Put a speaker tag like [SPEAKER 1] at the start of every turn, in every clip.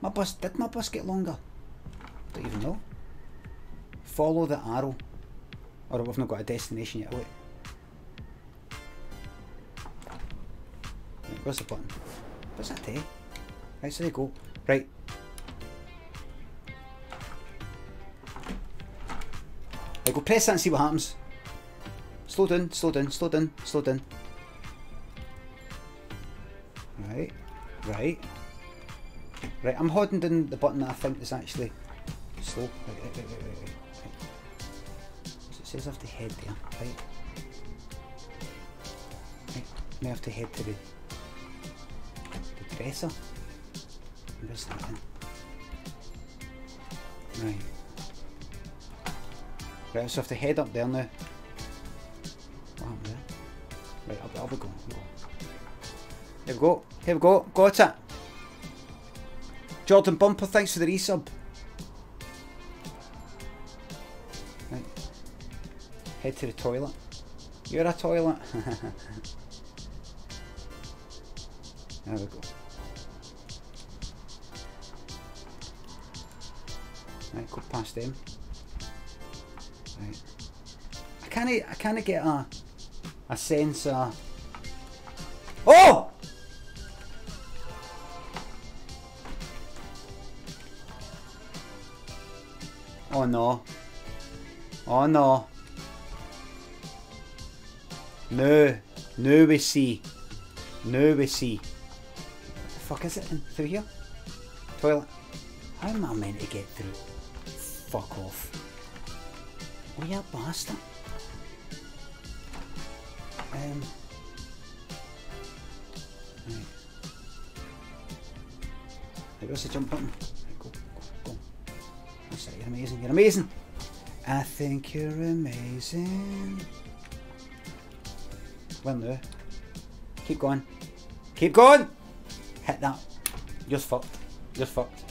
[SPEAKER 1] My bus, did my bus get longer? Don't even know. Follow the arrow. Or we've not got a destination yet, wait. Where's the button? What's that do? Right, so there you go. Right. I go press that and see what happens. Slow down, slow down, slow down, slow down. Right, right. Right, I'm holding down the button that I think is actually slow. Right, right, right, right, right. So it says I have to head there, right? Right, now I have to head to the, the dresser. Where's that then? Right. Right, so I have to head up there now. What happened there? Right, up, up we go, up we go. Here we go, here we go, got it! Jordan Bumper, thanks for the resub. Right. Head to the toilet. You're a toilet. there we go. Right, go past them. Right. I kinda I kinda get a a sense of no. Oh no. No. No we see. No we see. What the fuck is it in through here? Toilet. How am I meant to get through? Fuck off. Oh you bastard. Um Right. Where's the jump button? Amazing, you're amazing! I think you're amazing. Well no. Keep going. Keep going! Hit that. You're fucked. You're fucked.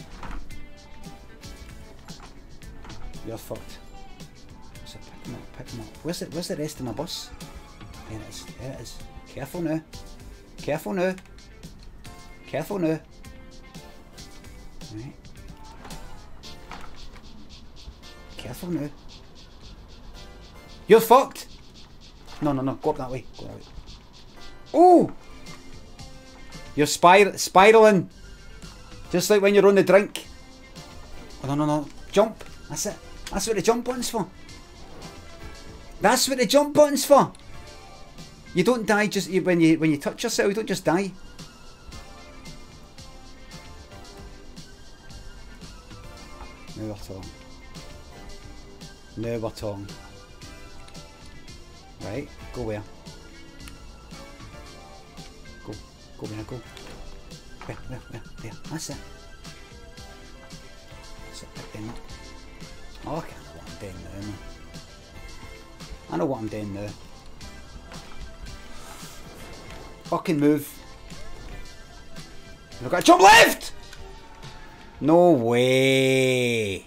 [SPEAKER 1] You're fucked. So pick him up, pick him up. Where's where's the rest of my bus? There it is, there it is. Careful now. Careful now. Careful now. Right. Careful now. You're fucked! No, no, no. Go up that way. Go that way. Oh! You're spir spiraling. Just like when you're on the drink. Oh, no, no, no. Jump. That's it. That's what the jump button's for. That's what the jump button's for. You don't die just when you when you touch yourself. You don't just die. No we're No we're Right, go where? Go, go where? Go. Where? Where? Where? There. That's it. Oh, I know what I'm doing now. I know what I'm doing now. Fucking move. I've got to jump left! No way.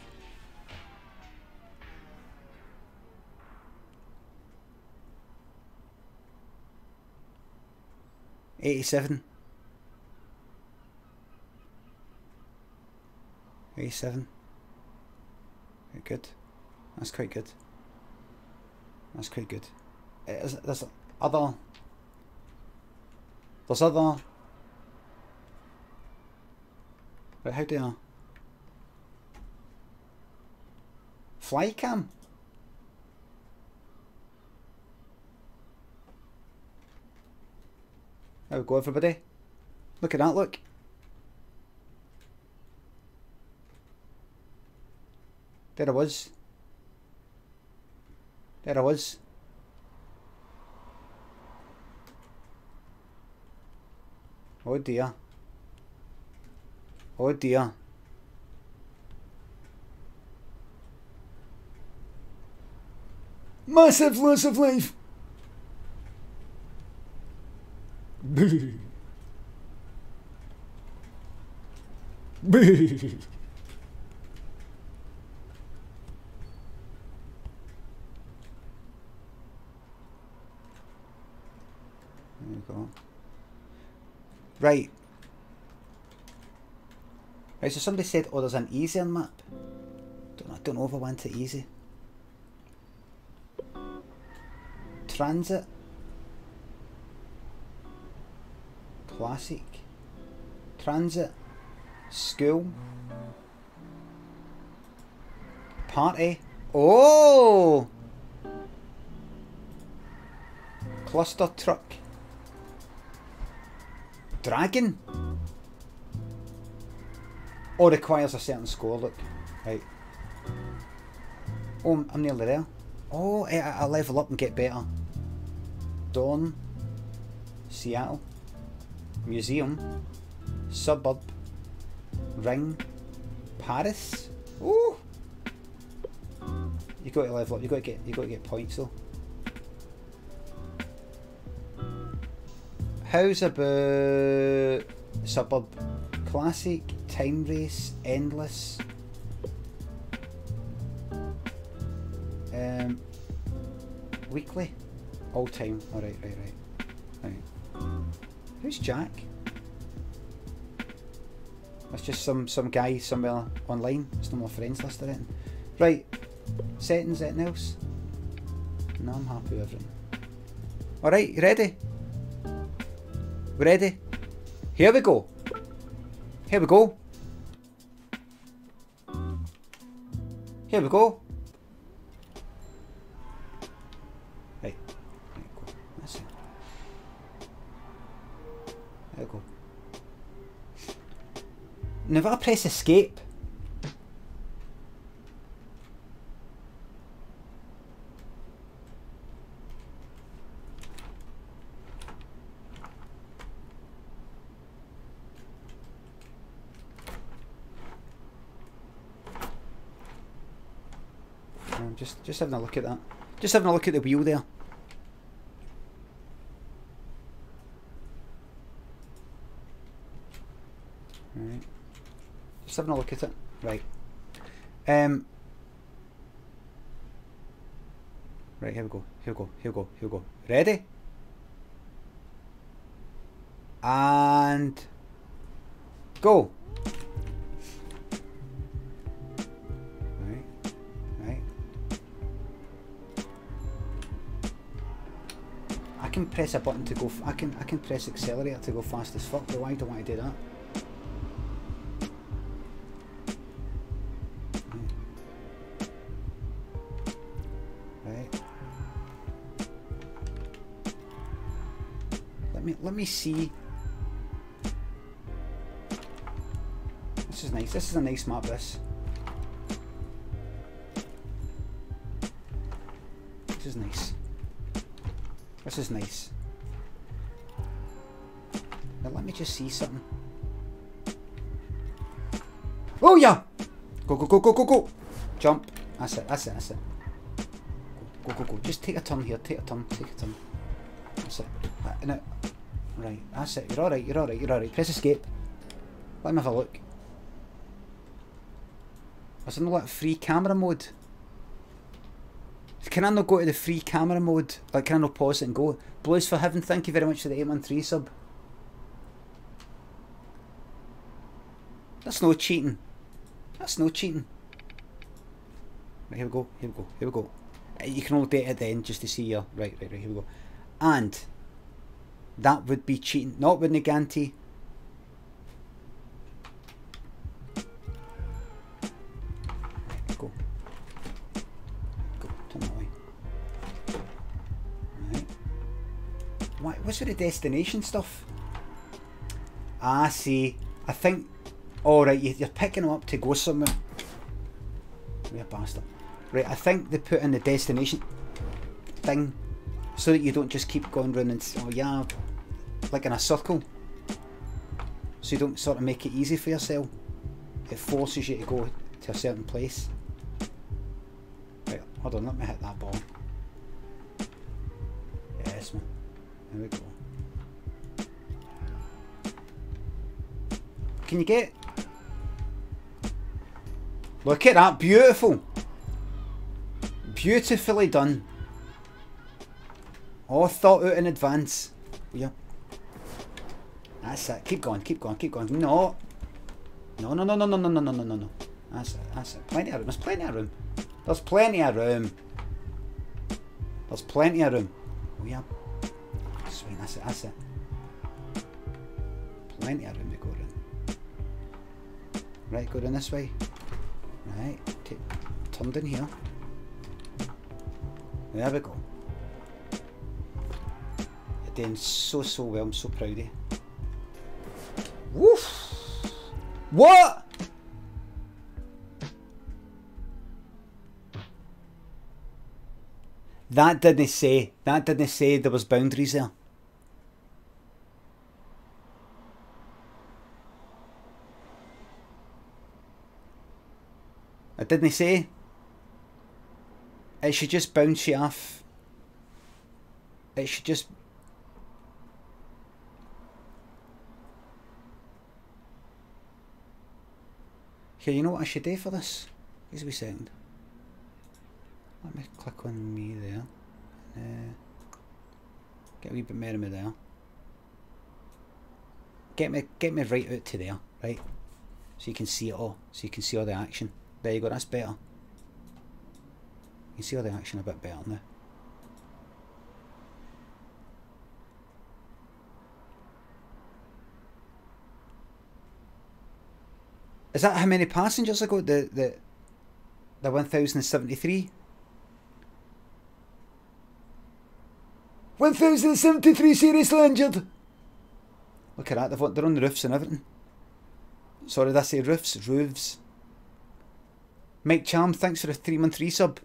[SPEAKER 1] Eighty-seven. Eighty-seven. Very good. That's quite good. That's quite good. Eh, Is, there's other there's other... Right, how do I... Fly cam? There we go everybody. Look at that, look. There I was. There I was. Oh dear. Oh dear. Massive loss of life. You go. Right. Right, so somebody said, oh, there's an easier map. Don't, I don't know if I want it easy. Transit. Classic. Transit. School. Party. Oh! Cluster truck. Dragon. Oh, requires a certain score, look. Right. Oh, I'm nearly there. Oh, eh, I, I level up and get better. Dawn. Seattle. Museum. Suburb. Ring. Paris. Oh! You got to level up. You got to get. You got to get points though. How's about suburb? Classic, time race, endless. Um, weekly, all time. All right, right, right, right. Who's Jack? That's just some some guy somewhere online. It's no more friends list or anything. Right. Settings, anything else? No, I'm happy with everything. Alright, ready? Ready? Here we go. Here we go. Here we go. Now if I press escape, Um, just just having a look at that. Just having a look at the wheel there. Right. Just having a look at it. Right. Um. Right, here we go. Here we go. Here we go. Here we go. Ready? And go. Right. Right. I can press a button to go. I can I can press accelerator to go fast as fuck. But why do I want to do that? Me see. This is nice. This is a nice map. This. This is nice. This is nice. Now let me just see something. Oh yeah! Go go go go go go! Jump. That's it. That's it. That's it. Go go go. Just take a turn here. Take a turn. Take a turn. That's it. Uh, no. Right. That's it. You're all right. You're all right. You're all right. Press escape. Let me have a look. Is there no like free camera mode? Can I not go to the free camera mode? Like, can I not pause it and go? Blues for heaven, thank you very much for the 813 sub. That's no cheating. That's no cheating. Right, here we go, here we go, here we go. Uh, You can only date it at the end just to see your... Right, right, right, here we go. And that would be cheating. Not with Naganti. Go. Go, turn that way. Right. What, what's with the destination stuff? Ah, see. I think... Alright, you, you're picking them up to go somewhere. You're a bastard. Right, I think they put in the destination thing so that you don't just keep going round and... Oh, yeah. Like in a circle. So you don't sort of make it easy for yourself. It forces you to go to a certain place. Right, hold on, let me hit that ball. Yes, man. There we go. Can you get? Look at that, beautiful. Beautifully done. All thought out in advance. Yeah. That's it. Keep going, keep going, keep going. No. No, no, no, no, no, no, no, no, no, no. That's it, that's it. Plenty of room. There's plenty of room. There's plenty of room. There's plenty of room. Oh, yeah. Sweet, that's it, that's it. Plenty of room to go in. Right, go in this way. Right, take, turned in here. There we go. You're doing so, so well. I'm so proud of you. Woof! What? That didn't say, that didn't say there was boundaries there. It didn't say. It should just bounce you off. It should just Here, you know what I should do for this? Me a second. Let me click on me there. Uh, get a wee bit more of me there. Get me, get me right out to there, right? So you can see it all. So you can see all the action. There you go, that's better. You can see all the action a bit better now. Is that how many passengers ago? The the the one thousand seventy three. One thousand seventy three seriously injured. Look at that, they've, they're on the roofs and everything. Sorry, I say roofs? Roofs. Mike Charm, thanks for a three month resub.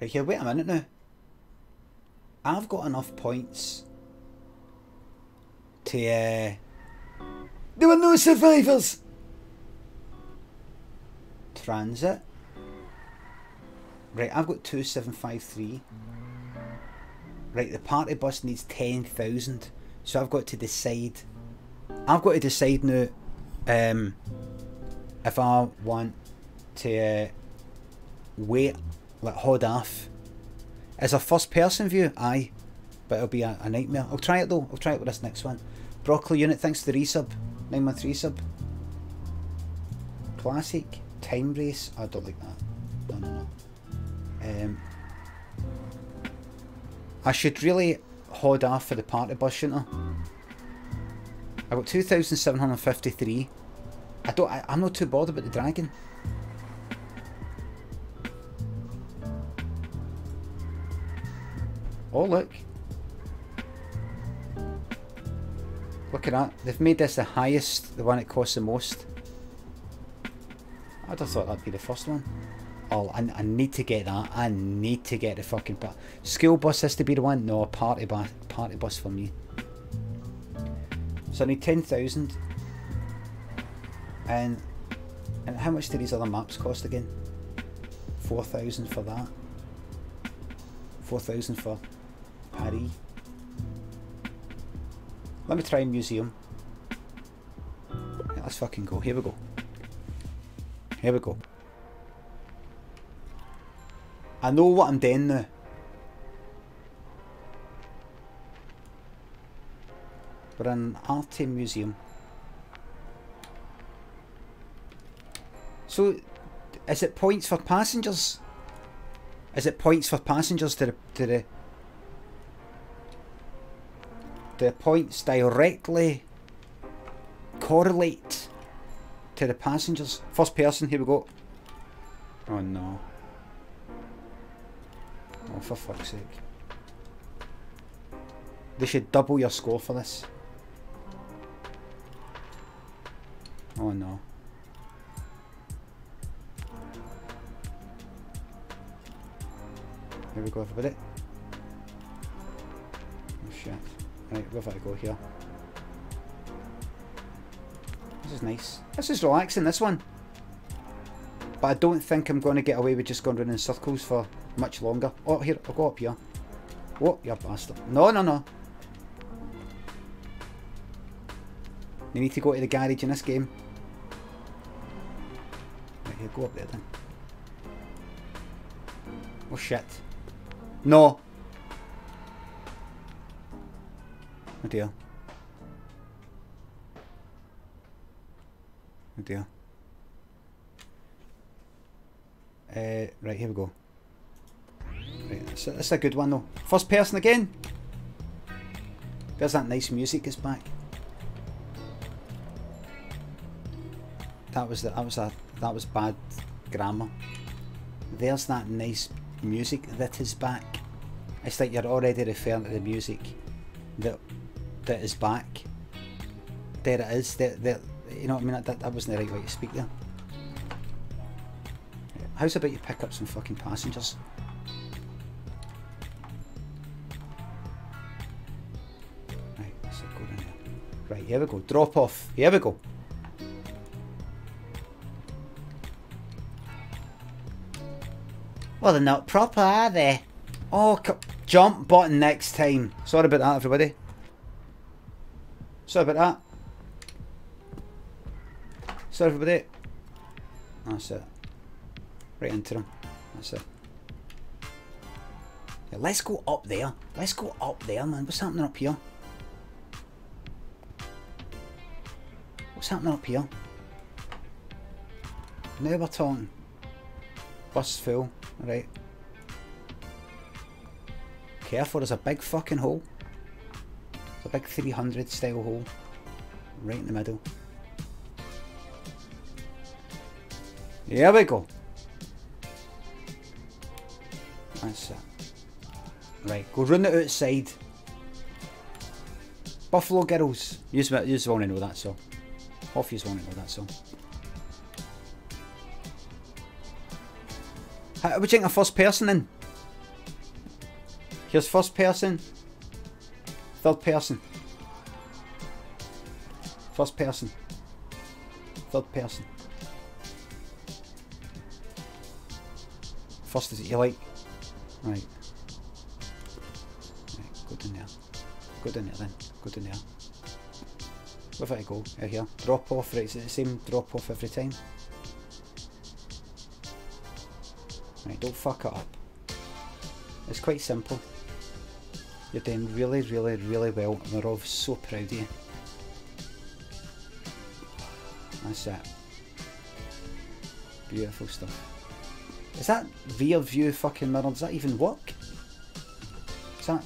[SPEAKER 1] Right here, wait a minute now. I've got enough points to uh, there were no survivors. Transit. Right, I've got 2753. Right, the party bus needs 10,000. So I've got to decide. I've got to decide now um, if I want to uh, wait, like hold off. As a first person view, aye. But it'll be a, a nightmare. I'll try it though. I'll try it with this next one. Broccoli unit, thanks for the resub. 9 month resub. Classic. Time race. I don't like that. No, no, no. Um, I should really hold off for the party bus, shouldn't I? I got 2,753. I don't, I, I'm not too bothered about the dragon. Oh look. Look at that. They've made this the highest, the one that costs the most. I'd have thought that'd be the first one. Oh, I, I need to get that. I need to get the fucking... School bus has to be the one? No, party, bus, party bus for me. So I need 10,000. And and how much do these other maps cost again? 4,000 for that. 4,000 for Paris. Let me try museum. Yeah, let's fucking go. Here we go. Here we go. I know what I'm doing now. We're in Arte Museum. So, is it points for passengers? Is it points for passengers to the, to the the points directly correlate to the passengers. First person, here we go. Oh no. Oh, for fuck's sake. They should double your score for this. Oh no. Here we go everybody. Right, where have I go here? This is nice. This is relaxing, this one. But I don't think I'm going to get away with just going around in circles for much longer. Oh, here, I'll go up here. Oh, you bastard. No, no, no. You need to go to the garage in this game. Right, here, go up there then. Oh shit. No. Oh dear. Oh dear. Uh, right, here we go. Right, that's a, that's a good one though. First person again. There's that nice music is back. That was the, that was a that was bad grammar. There's that nice music that is back. It's like you're already referring to the music that that is back. There it is. There, there, you know what I mean? That, that wasn't the right way to speak there. How's about you pick up some fucking passengers? Right. Right, here we go. Drop off. Here we go. Well, they're not proper, are they? Oh, jump button next time. Sorry about that, everybody. Sorry about that. Sorry, everybody. That's it. Right into them. That's it. Yeah, let's go up there. Let's go up there, man. What's happening up here? What's happening up here? Talking. Bus full. Right. Careful, there's a big fucking hole. A big 300 style hole. Right in the middle. Here we go. That's it. Right, go run the outside. Buffalo Girls. You just, you just want to know that song. Off you just want to know that song. How would you think a first person then? Here's first person. Third person. First person. Third person. First is it you like? Right. Right, go down there. Go down there then. Go down there. Where I go? Out here. Drop off, right, is it the same drop off every time? Right, don't fuck it up. It's quite simple. You're doing really, really, really well and we're all so proud of you. That's it. Beautiful stuff. Is that rear view fucking mirror? Does that even work? Is that...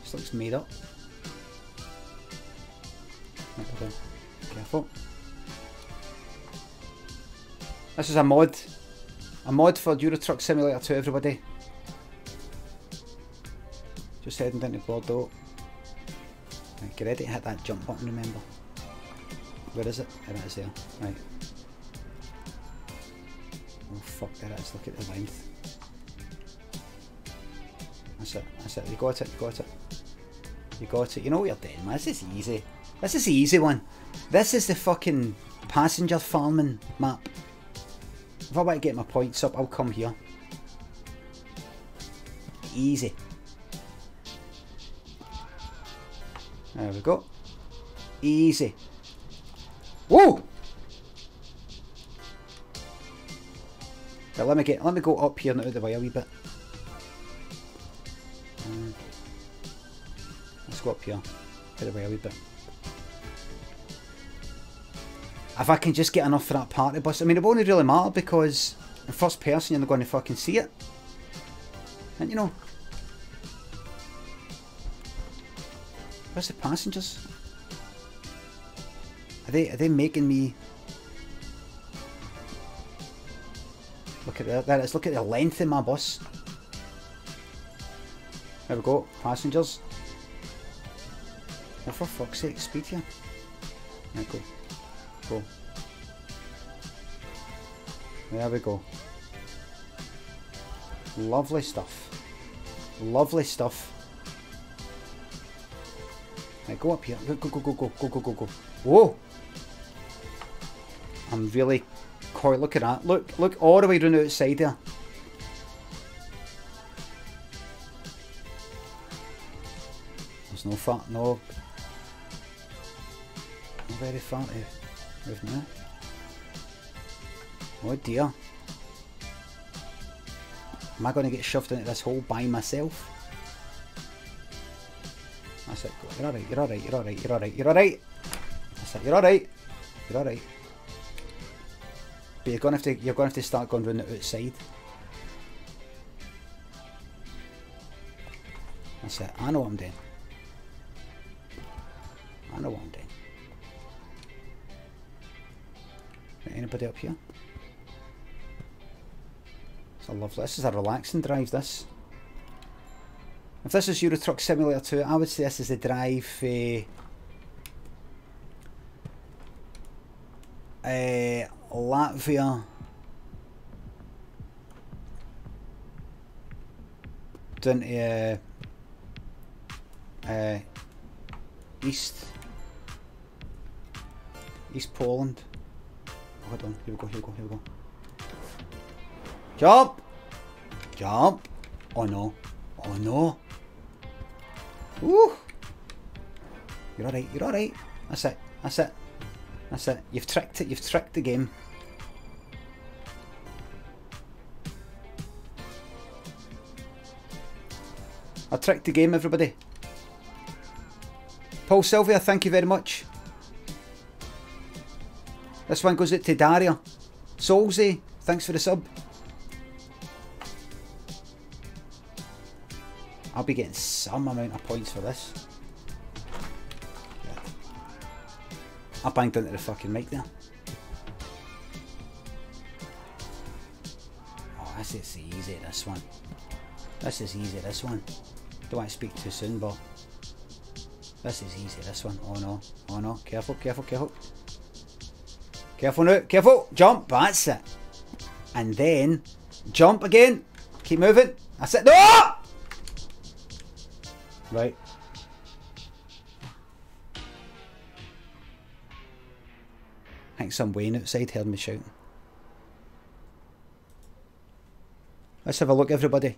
[SPEAKER 1] This looks made up. Careful. This is a mod. A mod for Euro Truck Simulator to everybody. Just heading down to Bordeaux. Right, get ready to hit that jump button, remember. Where is it? There it is there. Right. Oh fuck, there it is. Look at the length. That's it. That's it. You got it. You got it. You got it. You know what you're doing, man. This is easy. This is the easy one. This is the fucking passenger farming map. If I want to get my points up, I'll come here. Easy. There we go. Easy. Whoa! Right, let me get let me go up here and out of the way a wee bit. Um, let's go up here. Out of the way a wee bit. If I can just get enough for that party bus. I mean, it won't really matter because in first person you're not going to fucking see it. And you know. Where's the passengers? Are they are they making me Look at that, that is look at the length of my bus. There we go, passengers. Oh, for fuck's sake, speed here. There we go. Go. There we go. Lovely stuff. Lovely stuff. Right, go up here. Go, go, go, go, go, go, go, go. Whoa! I'm really coy. Look at that. Look, look all the way down outside there. There's no fat, no, no very fat with me. Oh dear. Am I going to get shoved into this hole by myself? That's it. You're alright, you're alright, you're alright, you're alright, you're alright. That's it, you're alright. You're alright. But you're gonna have to you're gonna have to start going round the outside. That's it. I know what I'm doing. I know what I'm up here? It's a lovely. This is a relaxing drive. This. If this is Euro Truck Simulator 2, I would say this is the drive. Uh, uh, Latvia. Down uh, uh, East East Poland. On, here we go, here we go, here we go. Jump! Jump! Oh no. Oh no. Woo! You're alright, you're alright. That's it, that's it. That's it. You've tricked it, you've tricked the game. I tricked the game, everybody. Paul Sylvia, thank you very much. This one goes out to Daria. Solzy, thanks for the sub. I'll be getting some amount of points for this. I banged into the fucking mic there. Oh, this is easy, this one. This is easy, this one. Don't want to speak too soon, but this is easy, this one. Oh no, oh no, careful, careful, careful. Careful now, careful, jump, that's it. And then, jump again, keep moving, that's it, no! Right. I think some Wayne outside heard me shouting. Let's have a look everybody.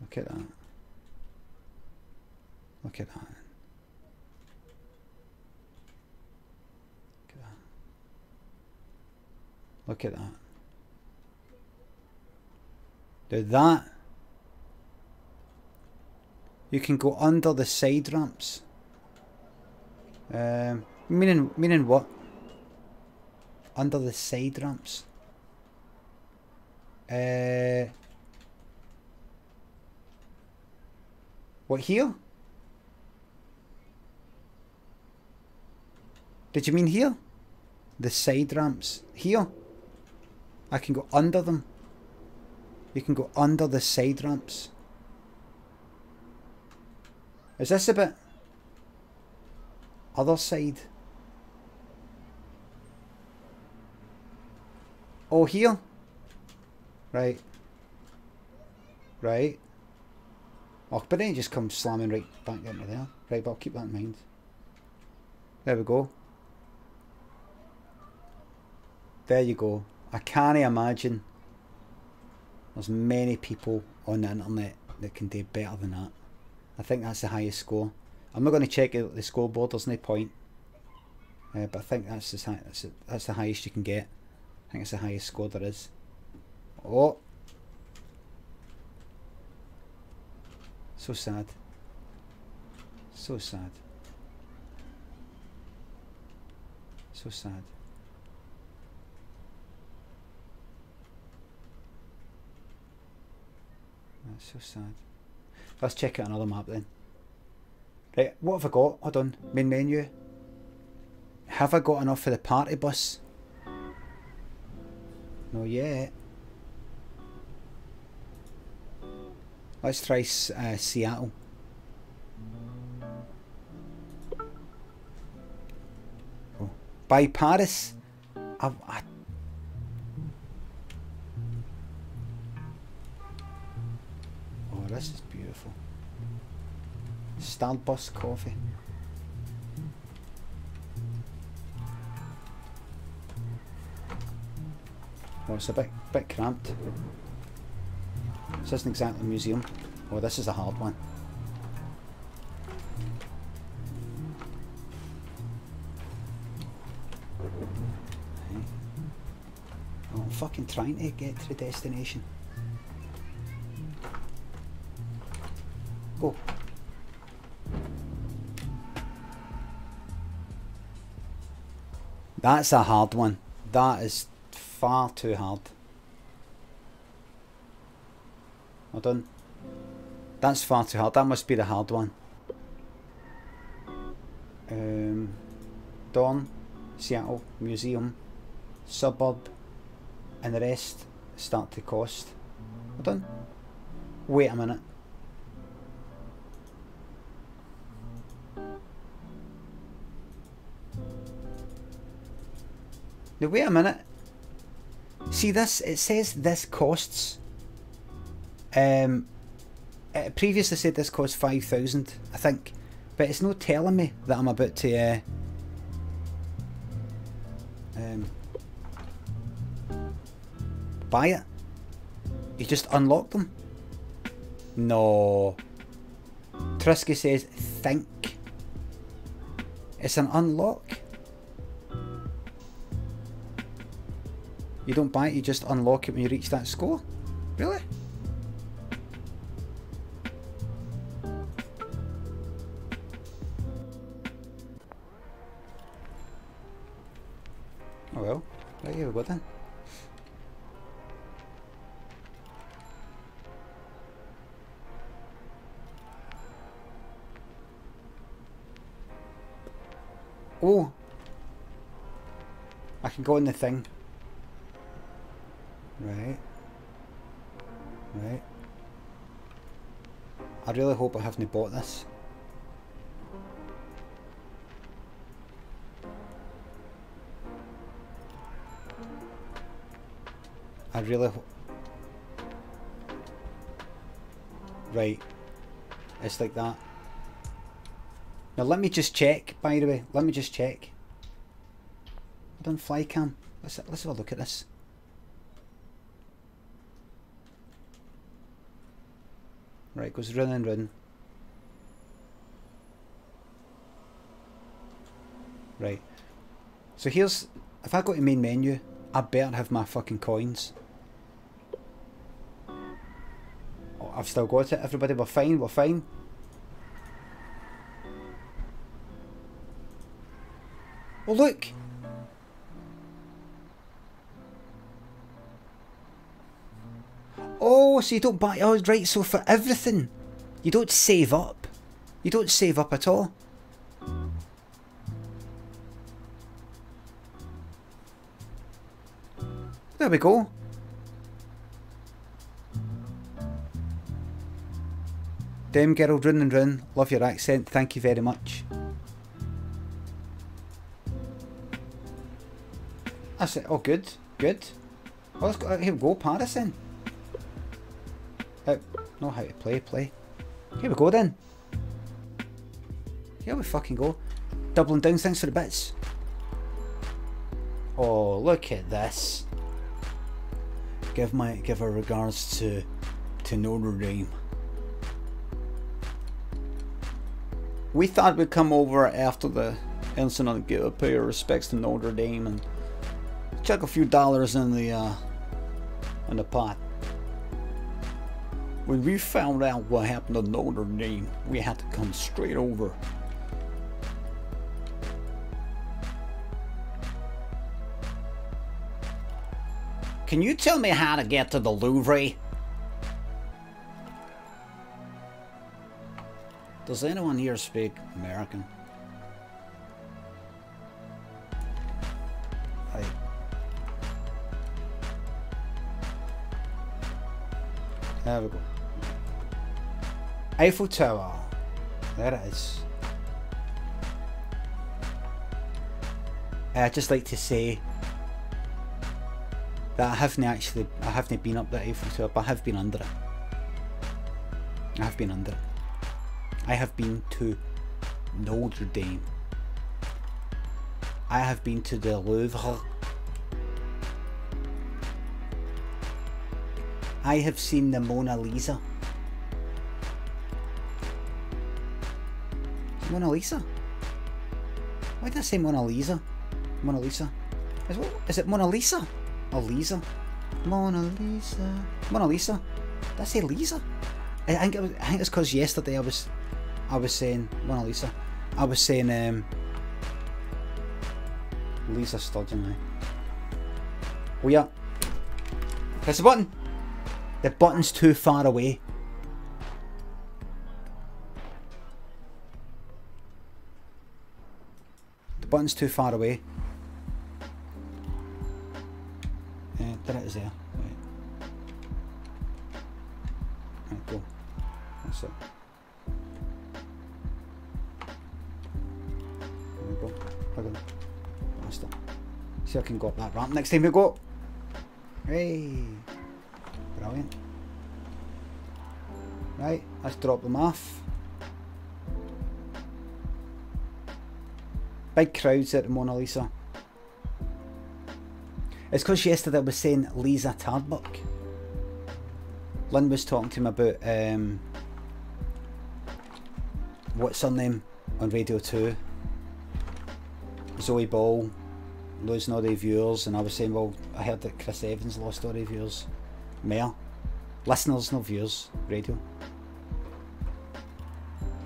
[SPEAKER 1] Look at that. Look at that. Look at that. Look at that. That. You can go under the side ramps. Um, meaning, meaning what? Under the side ramps. Uh, What, here? Did you mean here? The side ramps. Here? I can go under them. You can go under the side ramps. Is this a bit? Other side. Oh, here? Right. Right. Oh, but then he just comes slamming right back into there. Right, but I'll keep that in mind. There we go. There you go. I can't imagine there's many people on the internet that can do better than that. I think that's the highest score. I'm not going to check the scoreboard, there's no point. Uh, but I think that's the, that's, that's the highest you can get. I think it's the highest score there is. Oh, So sad. So sad. So sad. So sad. Let's check out another map then. Right, what have I got? Hold on. Main menu. Have I got enough for the party bus? No yet. Let's try uh, Seattle. Oh. By Paris. I, I this is beautiful. Starbucks coffee. Oh, it's a bit, bit cramped. This isn't exactly a museum. Oh, this is a hard one. Oh, I'm fucking trying to get to the destination. Go. That's a hard one. That is far too hard. Well done. That's far too hard. That must be the hard one. Um, Dawn, Seattle, Museum, Suburb, and the rest start to cost. Well done. Wait a minute. Now wait a minute. See this? It says this costs. Um, it previously said this cost five thousand, I think, but it's not telling me that I'm about to. Uh, um, buy it. You just unlock them. No. Trusky says think. It's an unlock. You don't buy it, you just unlock it when you reach that score? Really? Oh well, right here we go then. Oh! I can go in the thing. Really hope I haven't bought this. I really hope Right. It's like that. Now let me just check, by the way. Let me just check. I done fly cam. Let's let's have a look at this. Right, goes run and run. Right. So here's, if I go to main menu, I better have my fucking coins. Oh, I've still got it. Everybody, we're fine, we're fine. Oh look! Oh, so you don't buy... Oh, right, so for everything, you don't save up. You don't save up at all. There we go. Dem Gerald, run and run. Love your accent. Thank you very much. That's it. Oh, good. Good. Oh, well, let's go. Here we go. Paris then. Uh, know how to play, play. Here we go then. Here we fucking go. Doubling down things for the bits. Oh, look at this. Give my give our regards to to Notre Dame. We thought we'd come over after the incident and give, pay our respects to Notre Dame and chuck a few dollars in the uh, in the pot. When we found out what happened to Notre Dame, we had to come straight over. Can you tell me how to get to the Louvre? Does anyone here speak American? I... There we go. Eiffel Tower. There it is. Uh, I'd just like to say that I haven't actually, I haven't been up the Eiffel Tower, but I have been under it. I have been under it. I have been to Notre Dame. I have been to the Louvre. I have seen the Mona Lisa. Mona Lisa? Why did I say Mona Lisa? Mona Lisa? Is, what, is it Mona Lisa? Or Lisa? Mona Lisa. Mona Lisa. Did I say Lisa? I think it was, I think it's because yesterday I was I was saying Mona Lisa. I was saying um, Lisa Sturgeon. Oh yeah. Press the button. The button's too far away. Button's too far away. Uh, there it is there. Right. Right, go. That's it. There we go. Plug Faster. See I can go up that ramp. Next time we go. Hey. Brilliant. Right, let's drop them off. Big crowds at the Mona Lisa. It's because yesterday I was saying Liza Tarbuck. Lynn was talking to him about um, what's her name on Radio 2. Zoe Ball losing all the viewers, and I was saying, well, I heard that Chris Evans lost all the viewers. Mayor. Listeners, no viewers. Radio.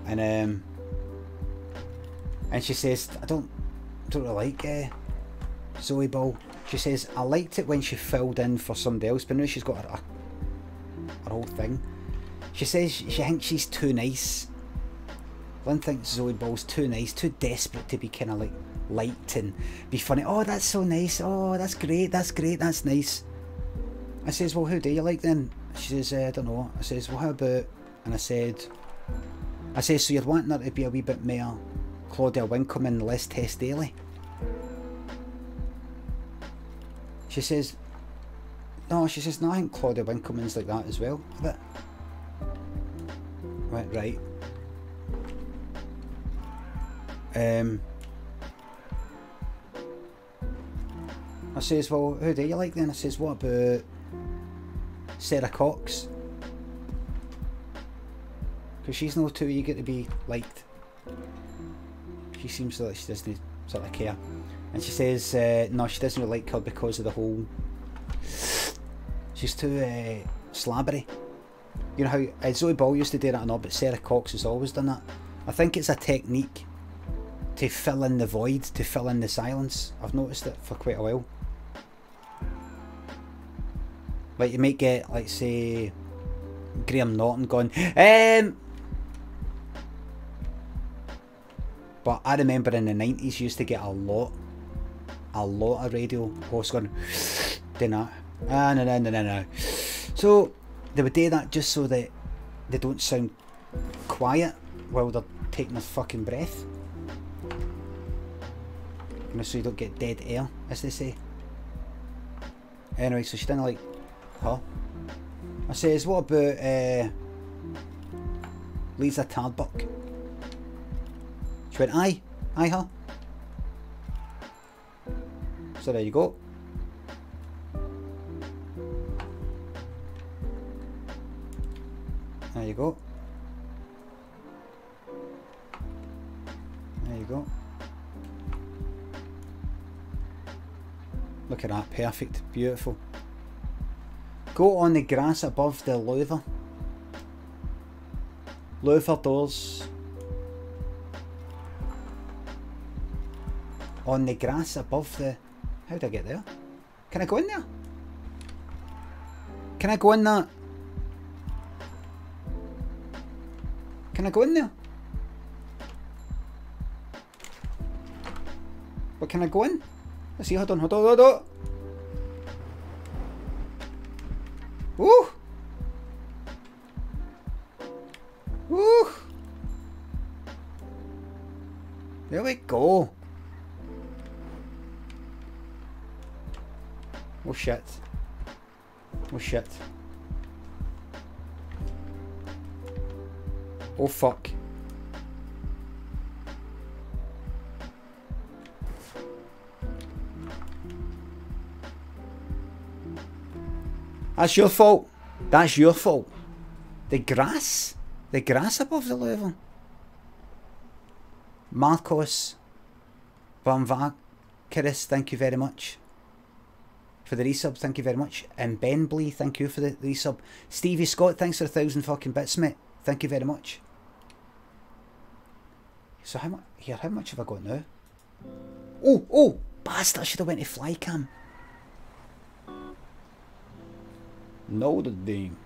[SPEAKER 1] And um, and she says, I don't, don't really like uh, Zoe Ball. She says, I liked it when she filled in for somebody else, but now she's got her, her, her whole thing. She says she thinks she's too nice. Lynn thinks Zoe Ball's too nice, too desperate to be kind of like liked and be funny. Oh, that's so nice. Oh, that's great. That's great. That's nice. I says, well, who do you like then? She says, uh, I don't know. I says, well, how about? And I said, I says, so you're wanting her to be a wee bit more Claudia Winkleman and less Tess Daly? She says, no, she says, no, I think Claudia Winkleman's like that as well. But, right, right. Um, I says, well, who do you like then? I says, what about Sara Cox? Because she's no too eager to be liked. She seems like she doesn't sort of care. And she says, uh, no, she doesn't really like her because of the whole... She's too uh, slabbery. You know how uh, Zoe Ball used to do that and all, but Sara Cox has always done that. I think it's a technique to fill in the void, to fill in the silence. I've noticed it for quite a while. Like you might get, like say, Graham Norton going, um. But I remember in the 90s you used to get a lot, a lot of radio hosts going, doing that. Ah, no, no, no, no, no. So they would do that just so that they don't sound quiet while they're taking their fucking breath. You so you don't get dead air, as they say. Anyway, so she didn't like huh? I says, what about uh, Liza Tarbuck? She went, aye, aye her. So there you go. There you go. There you go. Look at that, perfect, beautiful. Go on the grass above the louver. Louver doors. On the grass above the... How did I get there? Can I go in there? Can I go in that? Can I go in there? But can I go in? Let's see, hold on, hold on, hold on. Shit. Oh shit. Oh fuck. That's your fault. That's your fault. The grass. The grass above the level. Marcos Van Vakaris, thank you very much. For the resub. Thank you very much. And Ben Blee, thank you for the resub. Stevie Scott, thanks for a thousand fucking bits, mate. Thank you very much. So how much? Here, how much have I got now? Oh, oh, bastard! I should have went to flycam. No, the ding.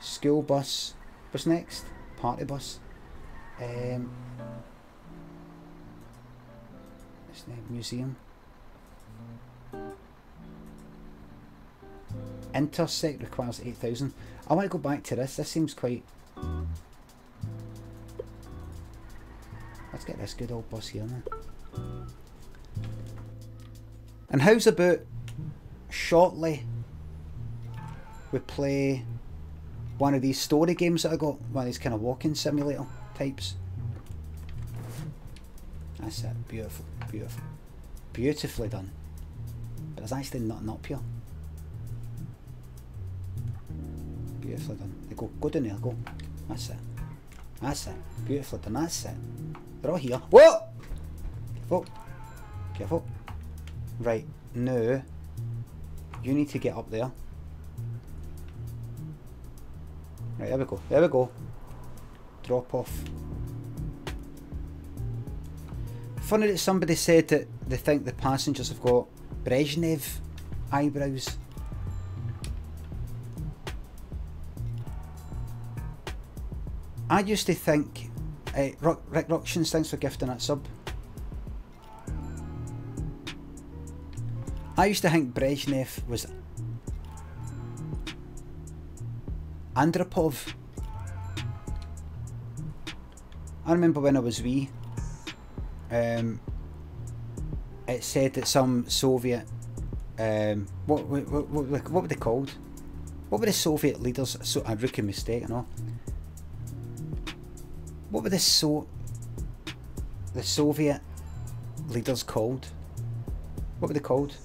[SPEAKER 1] School bus. What's next? Party bus. Um. What's museum? Intersect requires 8,000. I want to go back to this. This seems quite... Let's get this good old bus here now. And how's about shortly we play one of these story games that I got, one of these kind of walking simulator types. That's it, beautiful, beautiful. Beautifully done. But there's actually nothing up here. Beautifully done. They go, go down there, go. That's it. That's it. Beautifully done, that's it. They're all here. Whoa! Careful. Careful. Right, now, you need to get up there. Right, there we go. There we go. Drop off. Funny that somebody said that they think the passengers have got Brezhnev eyebrows. I used to think, uh, Rick Ructions, thanks for gifting that sub. I used to think Brezhnev was Andropov. I remember when I was wee, um, it said that some Soviet, um, what, what, what, what, were they called? What were the Soviet leaders? So a rookie mistake, you know. What were the so the Soviet leaders called? What were they called?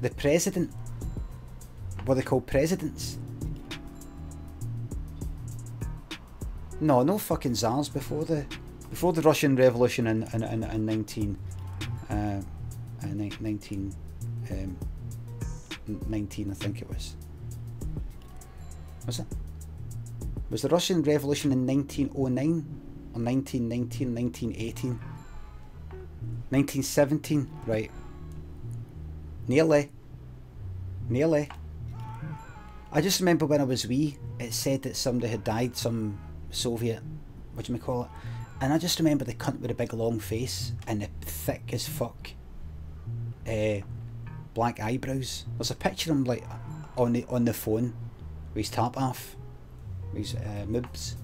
[SPEAKER 1] The president. Were they called presidents? No, no fucking czars before the before the Russian Revolution in in, in, in 19 uh, uh, 19 um, 19 I think it was. Was it? Was the Russian Revolution in 1909 or 1919, 1918? 1917, right. Nearly. Nearly. I just remember when I was wee, it said that somebody had died, some Soviet, what do you call it? And I just remember the cunt with a big long face and the thick as fuck uh, black eyebrows. There's a picture of him like on the on the phone with his top off, his uh, moobs.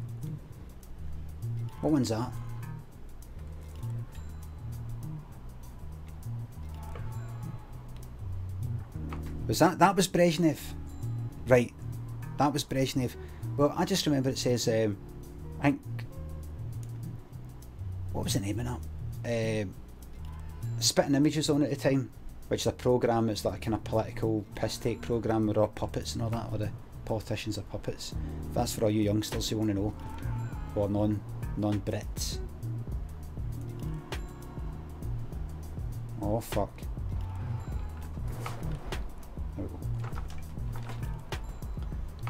[SPEAKER 1] What one's that? Was that that was Brezhnev? Right, that was Brezhnev. Well, I just remember it says, um, I think, what was the name of that? Um, Spitting Image's on at the time, which is a program. It's like a kind of political piss take program with all puppets and all that, or the politicians are puppets. That's for all you youngsters who want to know, or non non Brits. Oh fuck.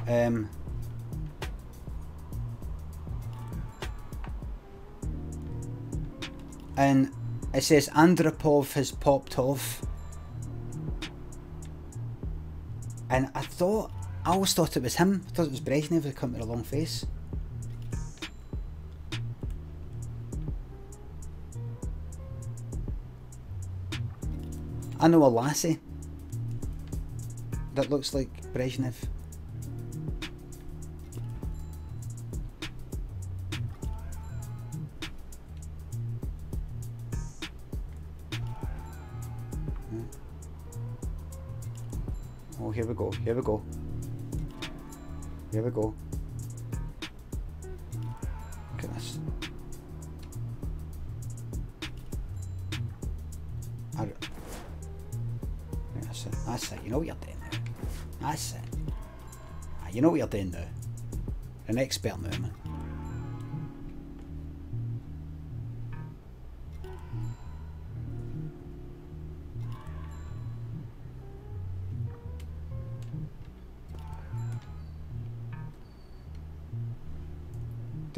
[SPEAKER 1] Um, and it says Andropov has popped off. And I thought, I always thought it was him. I thought it was Brezhnev who come with a long face. I know a lassie that looks like Brezhnev. Hmm. Oh, here we go, here we go. Here we go. Look at this. I, that's it, that's it, you know what you're doing now. That's it. Ah, you know what you're doing now. An expert now, man.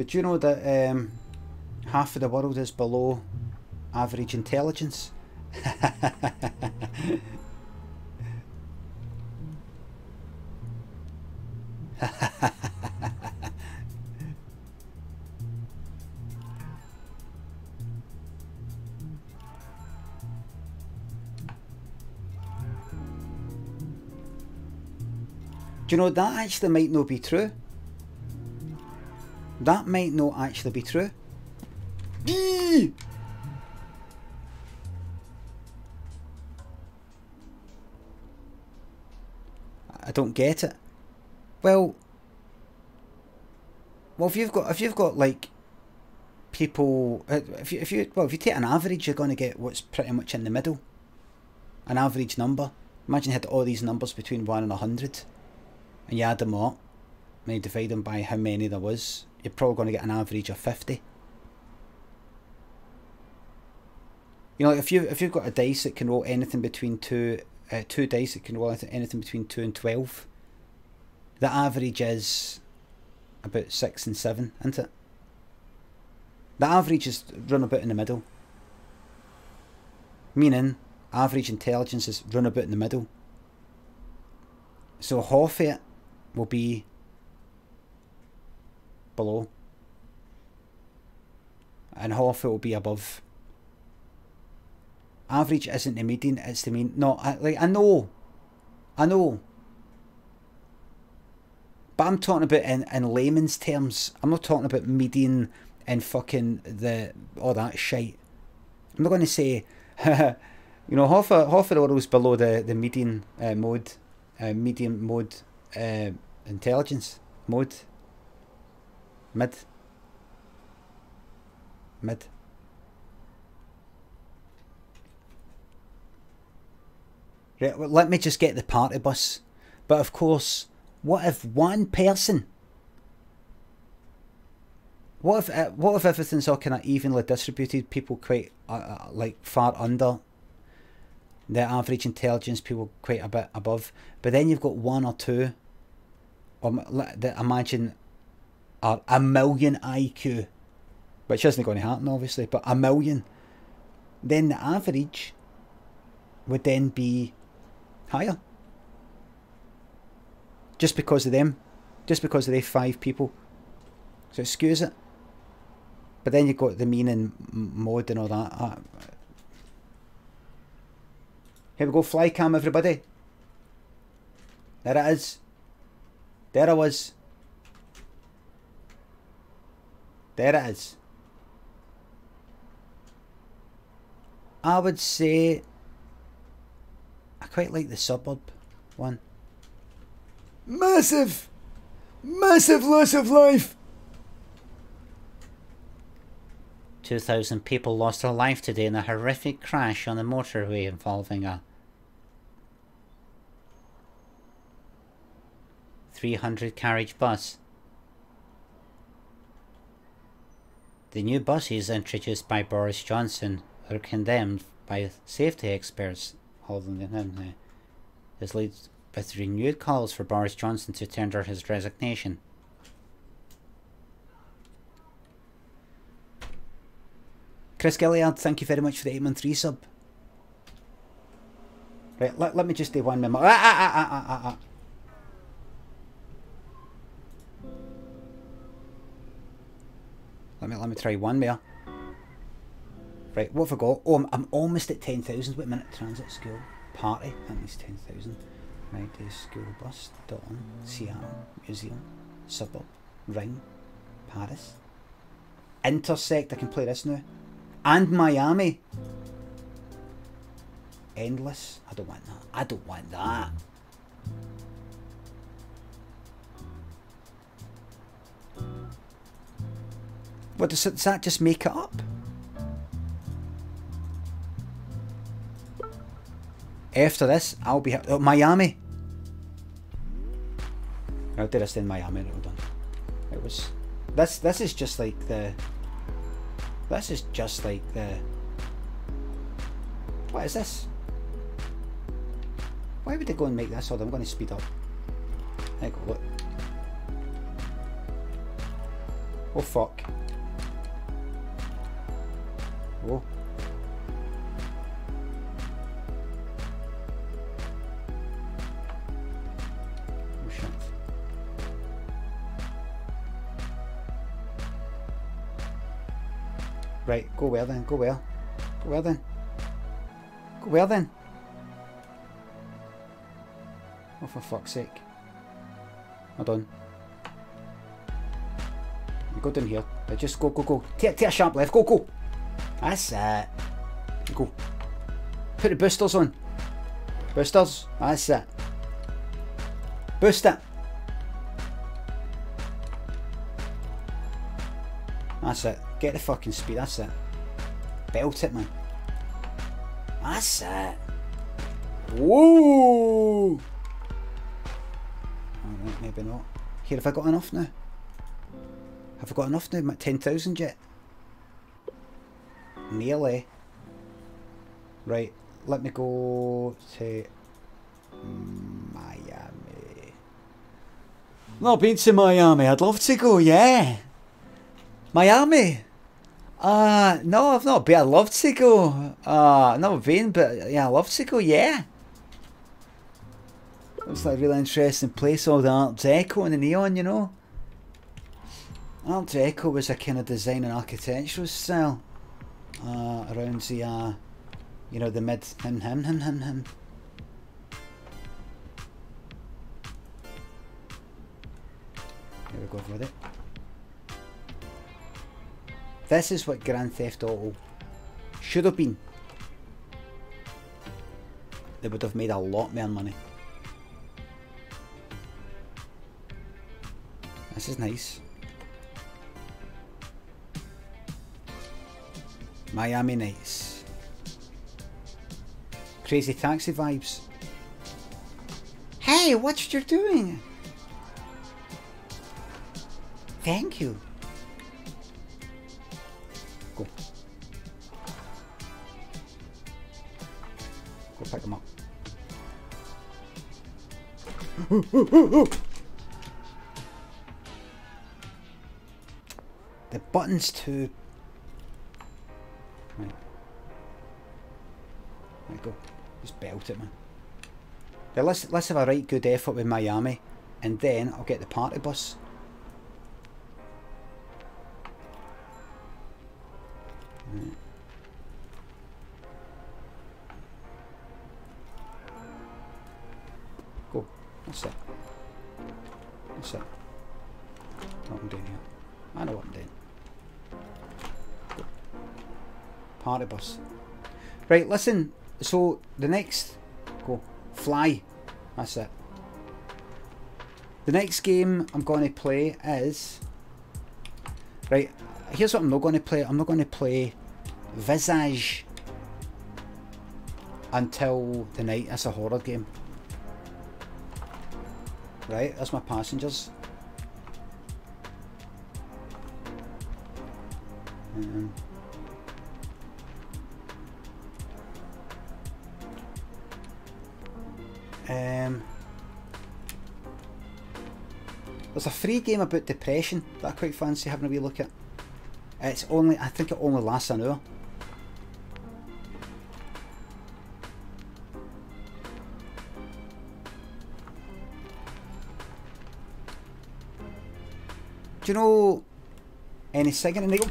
[SPEAKER 1] Did you know that um, half of the world is below average intelligence? Do you know that actually might not be true? That might not actually be true. I don't get it. Well, well, if you've got if you've got like people, uh, if you if you well, if you take an average, you're going to get what's pretty much in the middle. An average number. Imagine you had all these numbers between one and a hundred and you add them up and you divide them by how many there was, you're probably going to get an average of 50. You know, if you if you've got a dice that can roll anything between two uh, two dice that can roll anything between two and twelve, the average is about six and seven, isn't it? The average is run about in the middle. Meaning, average intelligence is run about in the middle. So half it will be below and half it will be above. Average isn't the median, it's the mean. No, I, like I know, I know. But I'm talking about in, in layman's terms. I'm not talking about median and fucking the all that shite. I'm not going to say, you know, half a half of the world's below the the median uh, mode, uh, median mode uh, intelligence mode mid mid right well, let me just get the party bus. But of course what if one person? What if uh, what if everything's all kind of evenly distributed? People quite uh, uh, like far under the average intelligence people quite a bit above. But then you've got one or two. Or imagine a, a million IQ, which isn't going to happen obviously, but a million, then the average would then be higher. Just because of them, just because of they five people. So excuse it. But then you've got the mean and mode and all that. Uh, here we go, fly cam everybody. There it is. There I was. There it is. I would say I quite like the suburb one. Massive! Massive loss of life! 2,000 people lost their life today in a horrific crash on the motorway involving a 300 carriage bus. The new buses introduced by Boris Johnson are condemned by safety experts holding them This leads with renewed calls for Boris Johnson to tender his resignation. Chris Gilliard, thank you very much for the 8 month 3 sub. Right, let, let me just do one memo. Ah, ah, ah, ah, ah, ah. Let me let me try one more. Right, what have I got? Oh, I'm, I'm almost at 10,000. Wait a minute. Transit school party. That means 10,000. Right, day school bus. Dawn. Seattle. Museum. Suburb. Ring. Paris. Intersect. I can play this now. And Miami. Endless. I don't want that. I don't want that. What does, does that just make it up? After this, I'll be oh, Miami. How did I stay in Miami? Hold on. It was this. This is just like the. This is just like the. What is this? Why would they go and make this? Hold on, I'm going to speed up. There you go. Look. Oh fuck. Right, go well then? Go well. Go where then? Go well then? Oh for fuck's sake. Hold on. Go down here. Just go, go, go. Take, take a sharp left. Go, go. That's it. Go. Put the boosters on. Boosters. That's it. Boost it. That's it. Get the fucking speed. That's it. Belt it, man. That's it. Whoa! Alright, maybe not. Here, have I got enough now? Have I got enough now? I'm at 10,000 yet? Nearly. Right, let me go to Miami. Not been to Miami. I'd love to go, yeah. Miami? Uh, no, I've not been. I'd love to go. Uh, not been, but yeah, I'd love to go, yeah. Looks like a really interesting place, all the Art Deco and the neon, you know. Art Deco was a kind of design and architectural style uh, around the, uh, you know, the mid him him him him him. Here we go with it. This is what Grand Theft Auto should have been. They would have made a lot more money. This is nice. Miami Nights. Crazy taxi vibes. Hey, what you're doing? Thank you. Pick them up. the button's too... Right. Right, go. Just belt it, man. Now let's, let's have a right good effort with Miami, and then I'll get the party bus. Right. That's it. That's it. What I'm doing here. I know what I'm doing. Party bus. Right, listen. So the next go fly. That's it. The next game I'm going to play is right. Here's what I'm not going to play. I'm not going to play Visage until the night. That's a horror game. Right, that's my passengers. Um, um, there's a free game about depression that I quite fancy having a wee look at. It's only, I think it only lasts an hour. You know any second And they go!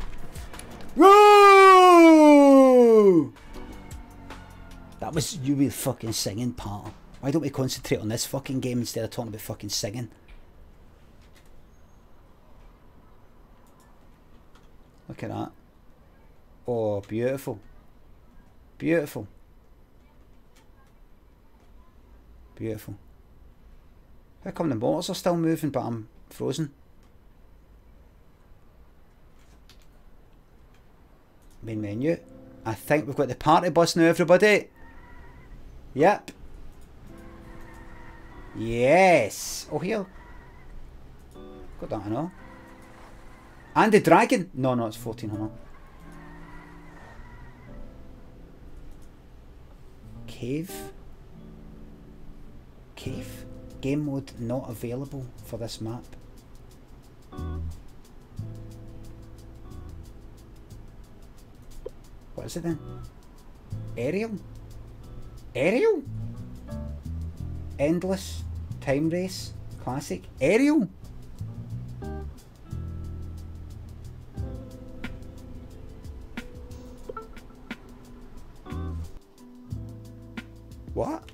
[SPEAKER 1] That was you with fucking singing, pal. Why don't we concentrate on this fucking game instead of talking about fucking singing? Look at that. Oh, beautiful. Beautiful. Beautiful. How come the motors are still moving but I'm frozen? Main menu. I think we've got the party bus now, everybody. Yep. Yes. Oh, here. Got that, I know. And the dragon. No, no, it's 1400. Cave. Cave. Game mode not available for this map. What is it then? Aerial? Aerial? Endless? Time Race? Classic? Aerial? What?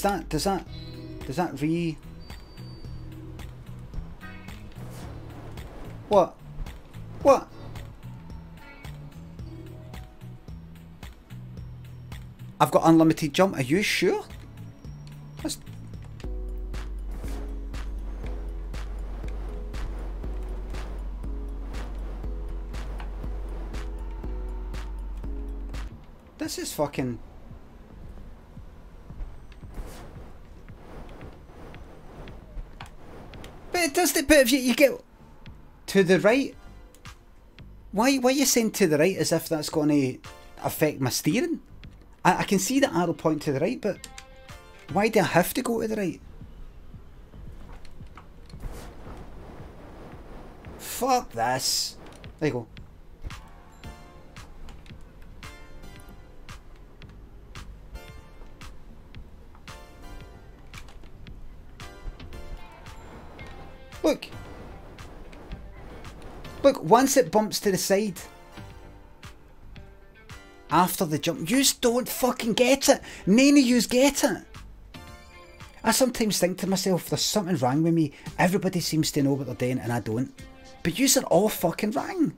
[SPEAKER 1] Does that does that does that re What? What? I've got unlimited jump. Are you sure? That's... This is fucking... But if you, you get to the right, why, why are you saying to the right as if that's going to affect my steering? I, I can see the arrow point to the right, but why do I have to go to the right? Fuck this. There you go. Look. Look, once it bumps to the side, after the jump, you don't fucking get it. None of yous get it. I sometimes think to myself, there's something wrong with me. Everybody seems to know what they're doing and I don't. But yous are all fucking wrong.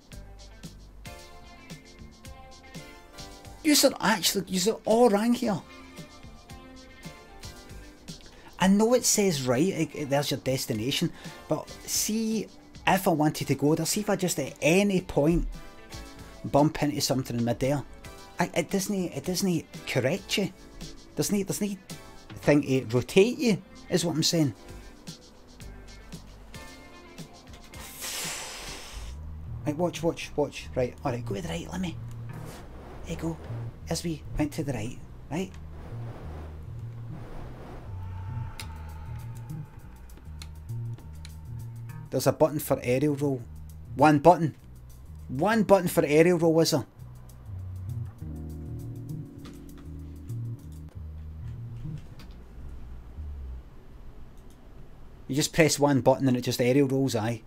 [SPEAKER 1] Yous are actually, yous are all wrong here. I know it says right, it, it, there's your destination, but see if I wanted to go there, see if I just at any point bump into something in midair, I, it doesn't it doesn't correct you. No there's no thing it rotate you, is what I'm saying. Right, watch, watch, watch. Right, alright, go to the right, let me. There you go. As we went to the right, right? There's a button for aerial roll. One button. One button for aerial roll, is there? You just press one button and it just aerial rolls, aye.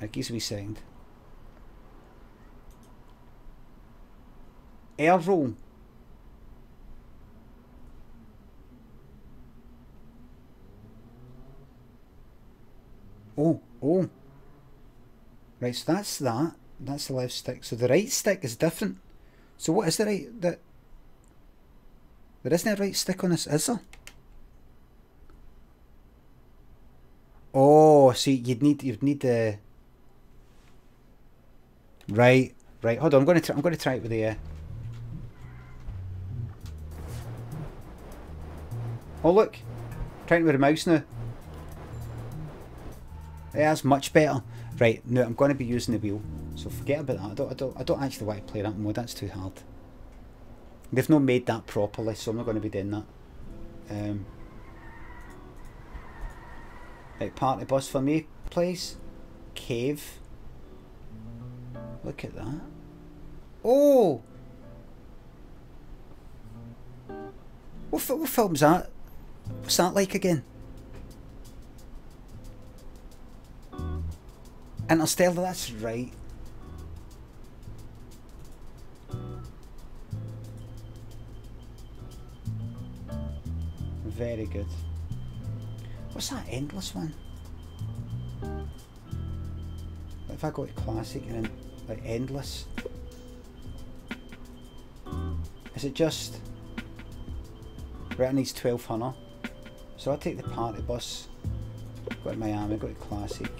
[SPEAKER 1] I guess we sound. Air roll. Oh, oh. Right, so that's that. That's the left stick. So the right stick is different. So what is the right that there isn't a right stick on this, is there? Oh, see, you'd need you'd need the right, right. Hold on, I'm going to I'm going to try it with the. Uh... Oh look, trying with the mouse now. That's much better. Right, now I'm going to be using the wheel, so forget about that. I don't, I don't, I don't actually want to play that mode. That's too hard. They've not made that properly, so I'm not going to be doing that. Um, right, party bus for me, please. Cave. Look at that. Oh! What, what film's that? What's that like again? Interstellar, that's right. Very good. What's that endless one? If I go to classic and then like endless, is it just right? It needs twelve hundred. So I take the party bus. Go to Miami, go to Classic.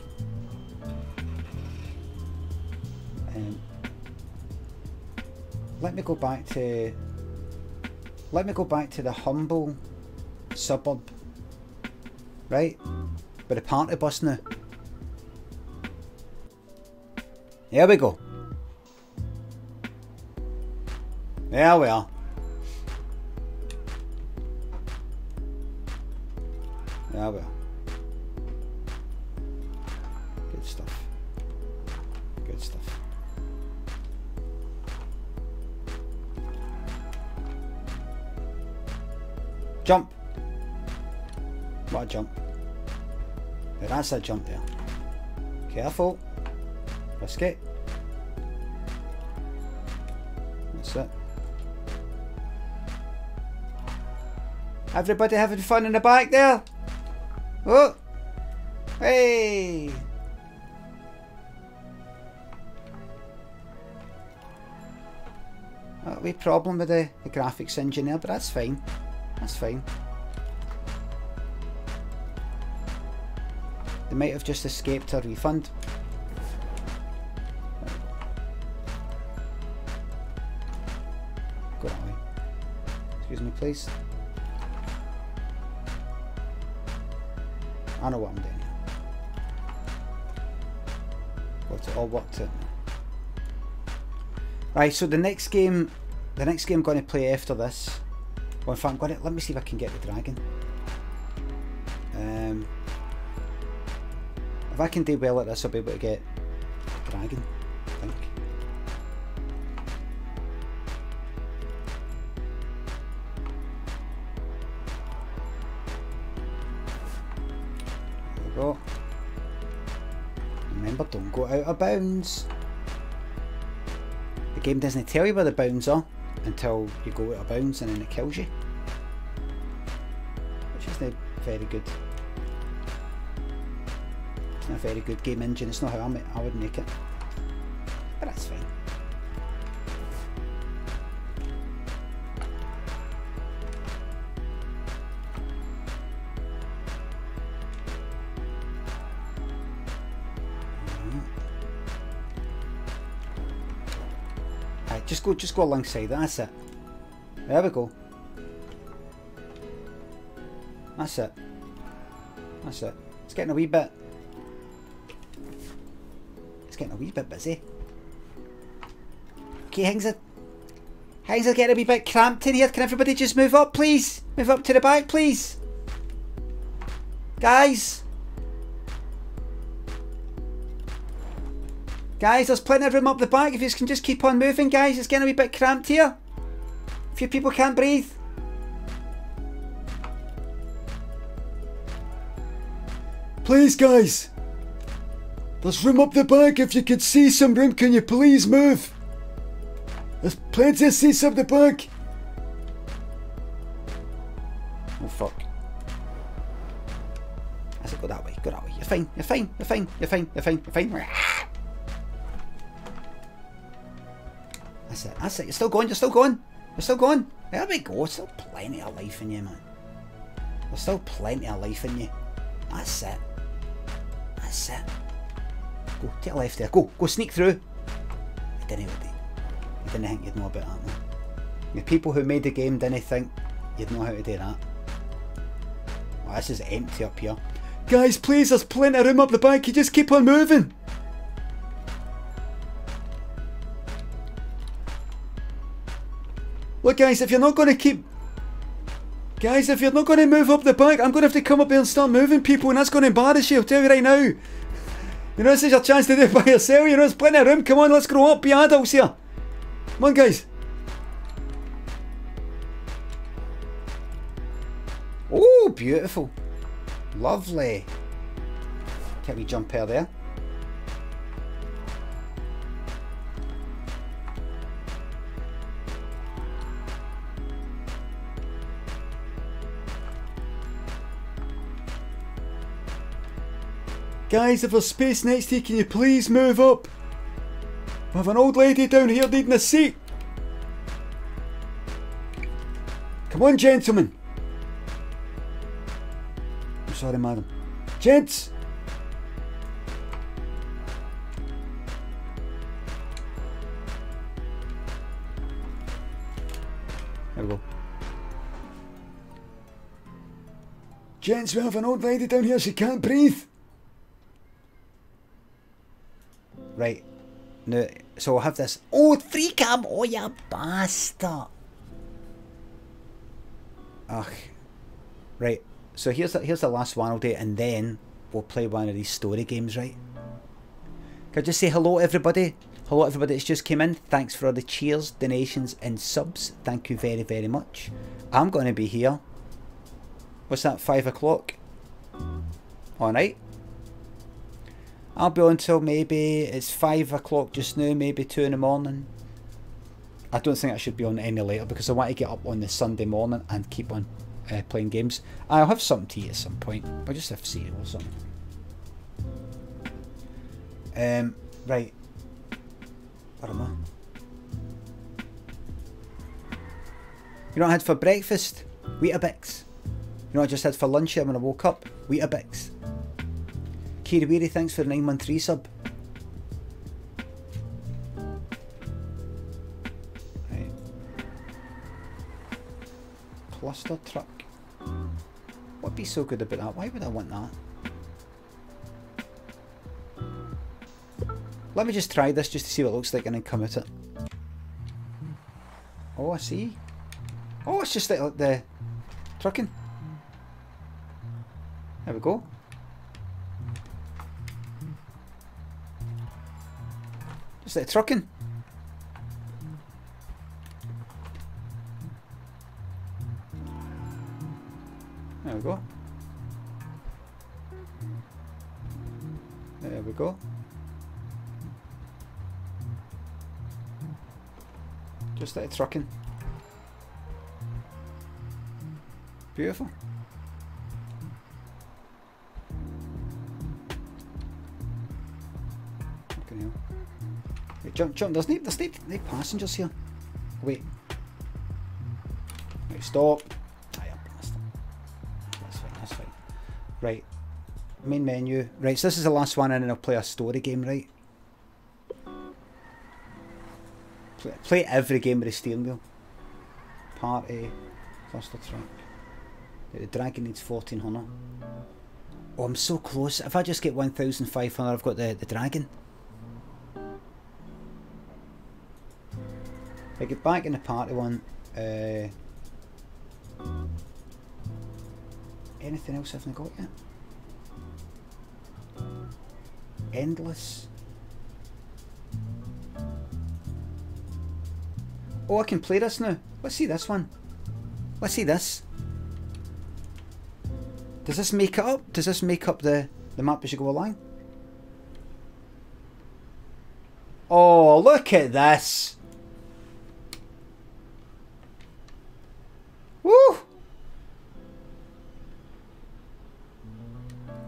[SPEAKER 1] Let me go back to let me go back to the humble suburb. Right? With a party bus now. Here we go. There we are jump. Now that's a jump there. Careful. Risk it. That's it. Everybody having fun in the back there? Oh! Hey! A wee problem with the, the graphics engineer, but that's fine. That's fine. They might have just escaped a refund. Go that way. Excuse me, please. I know what I'm doing. Got it all worked out. Right, so the next game, the next game I'm going to play after this well, in fact, I'm gonna, let me see if I can get the dragon. If I can do well at this, I'll be able to get dragon, I think. There we go. Remember, don't go out of bounds. The game doesn't tell you where the bounds are until you go out of bounds and then it kills you. Which is not very good. A very good game engine, it's not how I, I would make it. But that's fine. just go, just go alongside. That's it. There we go. That's it. That's it. It's getting a wee bit. It's getting a wee bit busy. Okay, things are things are getting a wee bit cramped in here. Can everybody just move up, please? Move up to the back, please. Guys. Guys, there's plenty of room up the back. If you can just keep on moving, guys. It's getting a wee bit cramped here. A few people can't breathe.
[SPEAKER 2] Please, guys. There's room up the back. If you could see some room, can you please move? There's plenty of seats up the back.
[SPEAKER 1] Oh, fuck. I said go that way, go that way. You're fine, you're fine, you're fine, you're fine, you're fine, you're fine. That's it. That's it. You're still going. You're still going. You're still going. There we go. Still plenty of life in you, man. There's still plenty of life in you. That's it. That's it. Go. get a left there. Go. Go sneak through. I didn't, I didn't think you'd know about that. The people who made the game didn't think you'd know how to do that. Well, this is empty up here.
[SPEAKER 2] Guys, please, there's plenty of room up the back. You just keep on moving. Look, guys, if you're not going to keep... Guys, if you're not going to move up the back, I'm going to have to come up here and start moving people, and that's going to embarrass you, I'll tell you right now. You know, this is your chance to do it by yourself. You know, there's plenty of room. Come on, let's grow up, be adults here. Come on, guys.
[SPEAKER 1] Oh, beautiful. Lovely. Can we jump out there?
[SPEAKER 2] Guys, if there's space next to you, can you please move up? We have an old lady down here needing a seat. Come on, gentlemen. I'm sorry, madam. Gents!
[SPEAKER 1] There we go.
[SPEAKER 2] Gents, we have an old lady down here, she can't breathe.
[SPEAKER 1] Right. Now, so I'll have this. Oh, free cam! Oh, you bastard! Ugh. Right. So here's the, here's the last one I'll and then we'll play one of these story games, right? Can I just say hello, everybody? Hello, everybody that's just came in. Thanks for all the cheers, donations, and subs. Thank you very, very much. I'm going to be here. What's that? Five o'clock. All right. I'll be on till maybe it's five o'clock just now, maybe two in the morning. I don't think I should be on any later because I want to get up on the Sunday morning and keep on uh, playing games. I'll have something to eat at some point. I'll just have cereal or something. Um, right. Where am I? You know I had for breakfast? Weetabix. You know I just had for lunch here when I woke up? Weetabix. Kiriwiri, thanks for the 913 sub. Cluster truck. What'd be so good about that? Why would I want that? Let me just try this just to see what it looks like and then come at it. Oh, I see. Oh, it's just like the trucking. There we go. Just like trucking. There we go. There we go. Just like trucking. Beautiful. Fucking hell. Jump, jump. There's no, there's no, no passengers here. Wait. Wait, stop. That's fine, that's fine. Right. Main menu. Right, so this is the last one and then I'll play a story game, right? Play, play every game with the steering wheel. Party. Cluster track. The dragon needs 1400. Oh, I'm so close. If I just get 1500, I've got the, the dragon. I get back in the party one, uh, anything else I haven't got yet? Endless. Oh, I can play this now. Let's see this one. Let's see this. Does this make it up? Does this make up the, the map as you go along? Oh, look at this. Woo!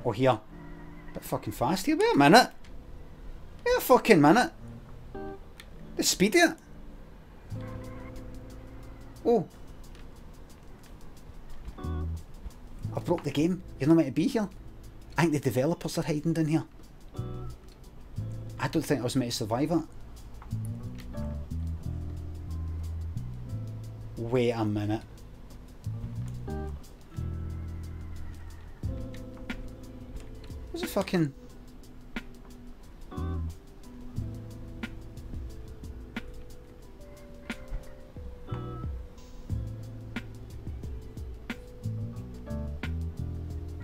[SPEAKER 1] Oh, here. Bit fucking fast here. Wait a minute. Wait a fucking minute. The speed it. Oh. I broke the game. You're not meant to be here. I think the developers are hiding down here. I don't think I was meant to survive it. Wait a minute. Where's the fucking...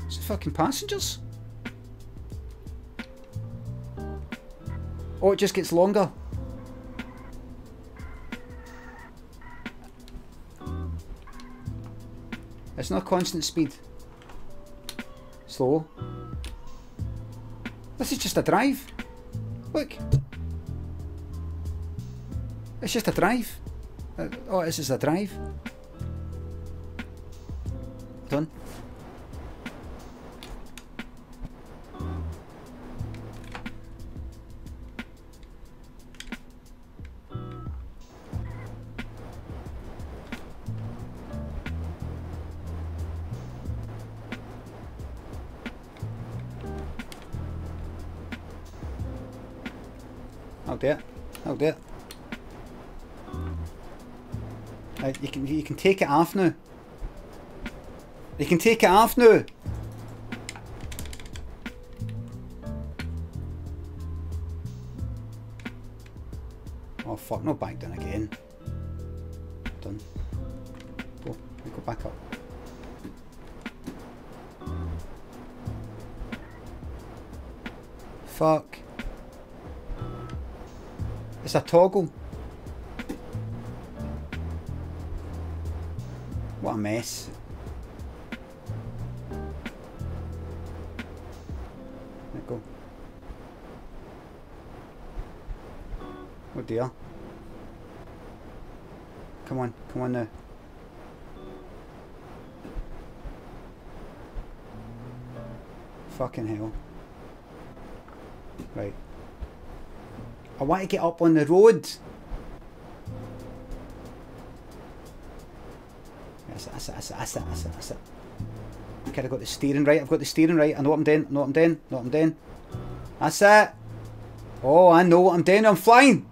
[SPEAKER 1] It's the fucking passengers. Oh, it just gets longer. It's not constant speed. Slow. This is just a drive. Look. It's just a drive. Uh, oh, this is a drive. Take it off now. You can take it off now. Oh fuck, no back down again. Done. Go, go back up. Fuck. It's a toggle. Mess. Let go. Oh dear. Come on, come on now. Fucking hell. Right. I want to get up on the road. That's it, that's it, that's it, that's it, that's it. Okay, I've got the steering right, I've got the steering right, I know what I'm doing, I know what I'm doing, I know what I'm doing. That's it. Oh, I know what I'm doing, I'm flying.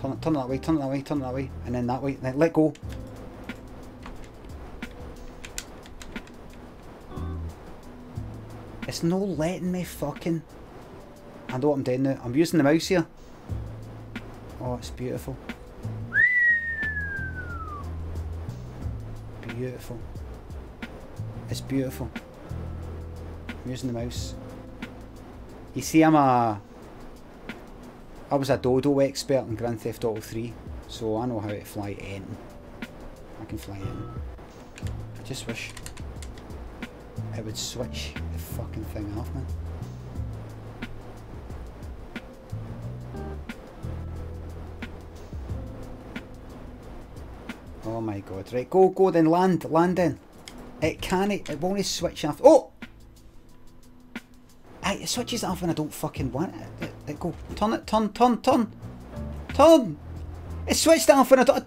[SPEAKER 1] Turn it, turn that way, turn it that way, turn it that way, and then that way, then let go. It's no letting me fucking... I know what I'm doing now. I'm using the mouse here. Oh, it's beautiful. Beautiful. It's beautiful. I'm using the mouse. You see, I'm a... I was a dodo expert in Grand Theft Auto 3, so I know how to fly in. I can fly in. I just wish it would switch the fucking thing off, man. My god. Right, go, go then, land, land in. It can't, it won't switch off. Oh! Aye, it switches off when I don't fucking want it. It, it go, turn it, turn, turn, turn. Turn! It switched off when I don't...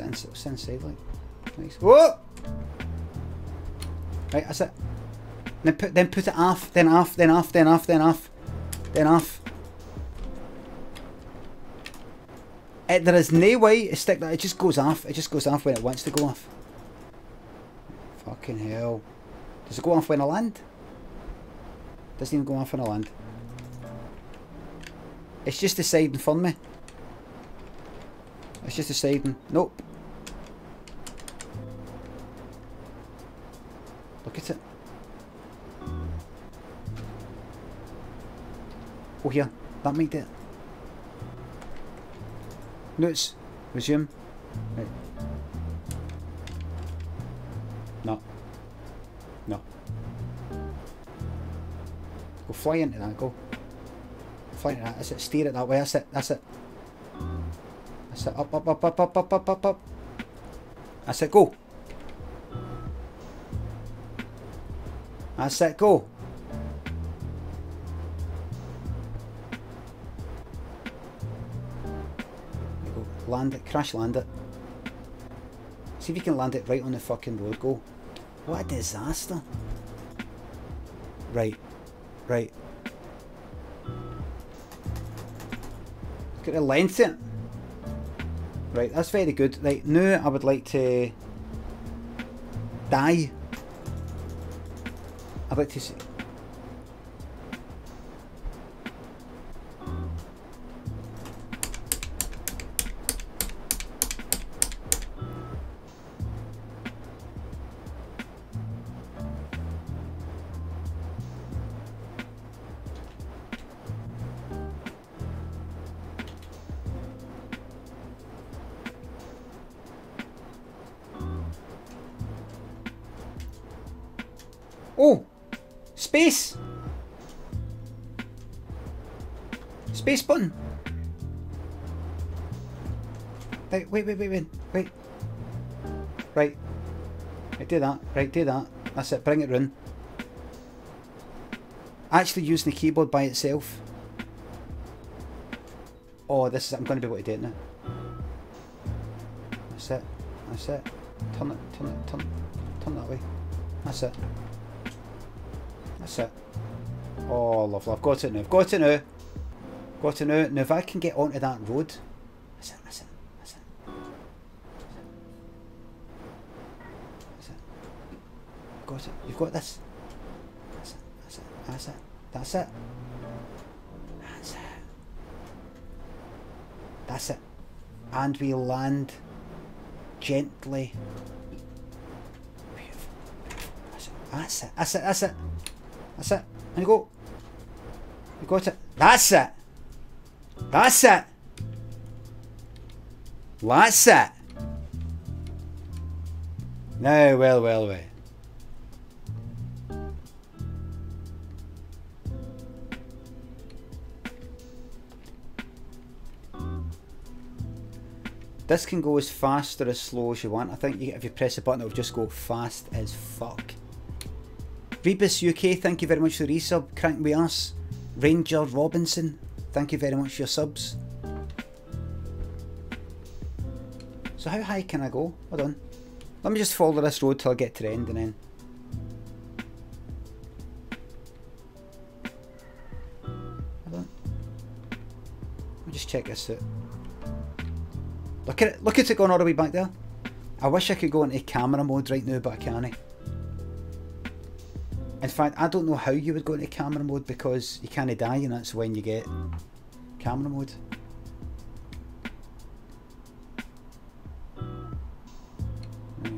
[SPEAKER 1] Sense, sense save like. Nice. Whoa! Right, that's it. Then put then put it off, then off, then off, then off, then off, then off. It, there is no way to stick that. It just goes off. It just goes off when it wants to go off. Fucking hell. Does it go off when I land? Doesn't even go off when I land. It's just deciding for me. It's just deciding. Nope. Oh here, that made it. Notes. Resume. Right. No. No. Go fly into that, go. Fly into that, that's it, steer it that way, that's it, that's it. That's it, up, up, up, up, up, up, up, up, up. That's it, go. That's it, go. Land it, crash land it. See if you can land it right on the fucking road, go. What a hmm. disaster. Right, right. Look at the length it. Right, that's very good. Right, now I would like to die. I'd like to see. Right, do that. That's it, bring it round. Actually using the keyboard by itself. Oh, this is I'm going to be able to do it now. That's it. That's it. Turn it, turn it, turn, turn that way. That's it. That's it. Oh, lovely. I've got it now. I've got it now. Got it now. Now, if I can get onto that road. That's it, that's it, Got it. You've got this. That's it, that's it, that's it. That's it. That's it. That's it. And we land gently. That's it. That's it. That's it. That's it. And you go. You got it. That's it. That's it. That's it. No, well, well, well. This can go as fast or as slow as you want. I think you, if you press a button, it'll just go fast as fuck. Rebus UK, thank you very much for the resub. Crank me ass. Ranger Robinson, thank you very much for your subs. So how high can I go? Hold on. Let me just follow this road till I get to the end and then... Hold on. Let me just check this out. Look at it, look at it going all the way back there. I wish I could go into camera mode right now, but I can't. In fact, I don't know how you would go into camera mode because you can't die and that's when you get camera mode. There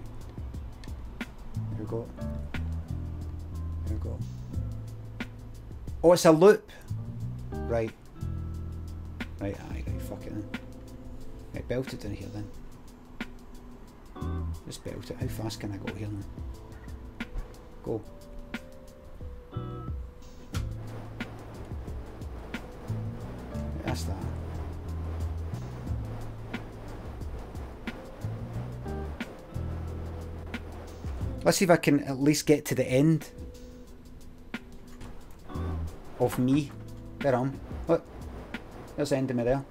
[SPEAKER 1] we go. There we go. Oh, it's a loop. Right. Right, aye, right, fuck it then. Belt it in here then. Just belt it. How fast can I go here now? Go. That's that. Let's see if I can at least get to the end of me. There I am. Look. There's the end of me there.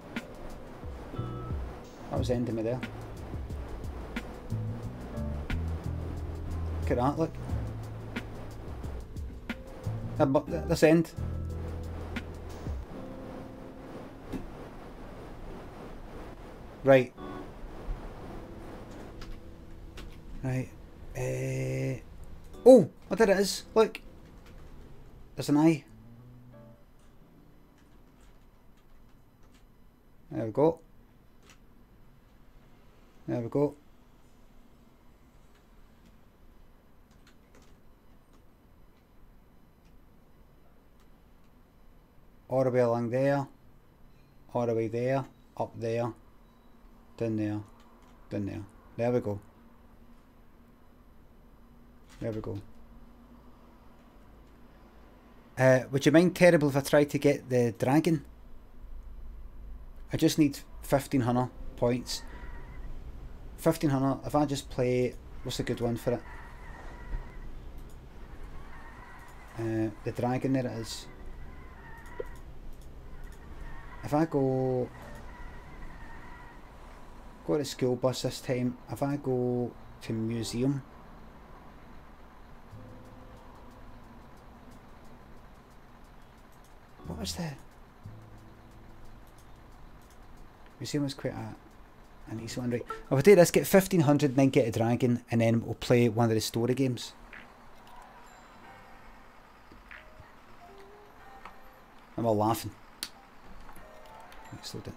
[SPEAKER 1] Was the end of me there. Look at that, look. That, that's end. Right. Right. Uh, oh, what there it is. Look. There's an eye. There we go. There we go. All the way along there. All the way there. Up there. Down there. Down there. There we go. There we go. Uh, would you mind terrible if I try to get the dragon? I just need 1500 points. 1500, if I just play, what's a good one for it? Uh, the dragon, there it is. If I go, go to school bus this time, if I go to museum, what was the museum was quite a an easy one right if I do this get 1500 then get a dragon and then we'll play one of the story games. I'm all laughing. Right, slow down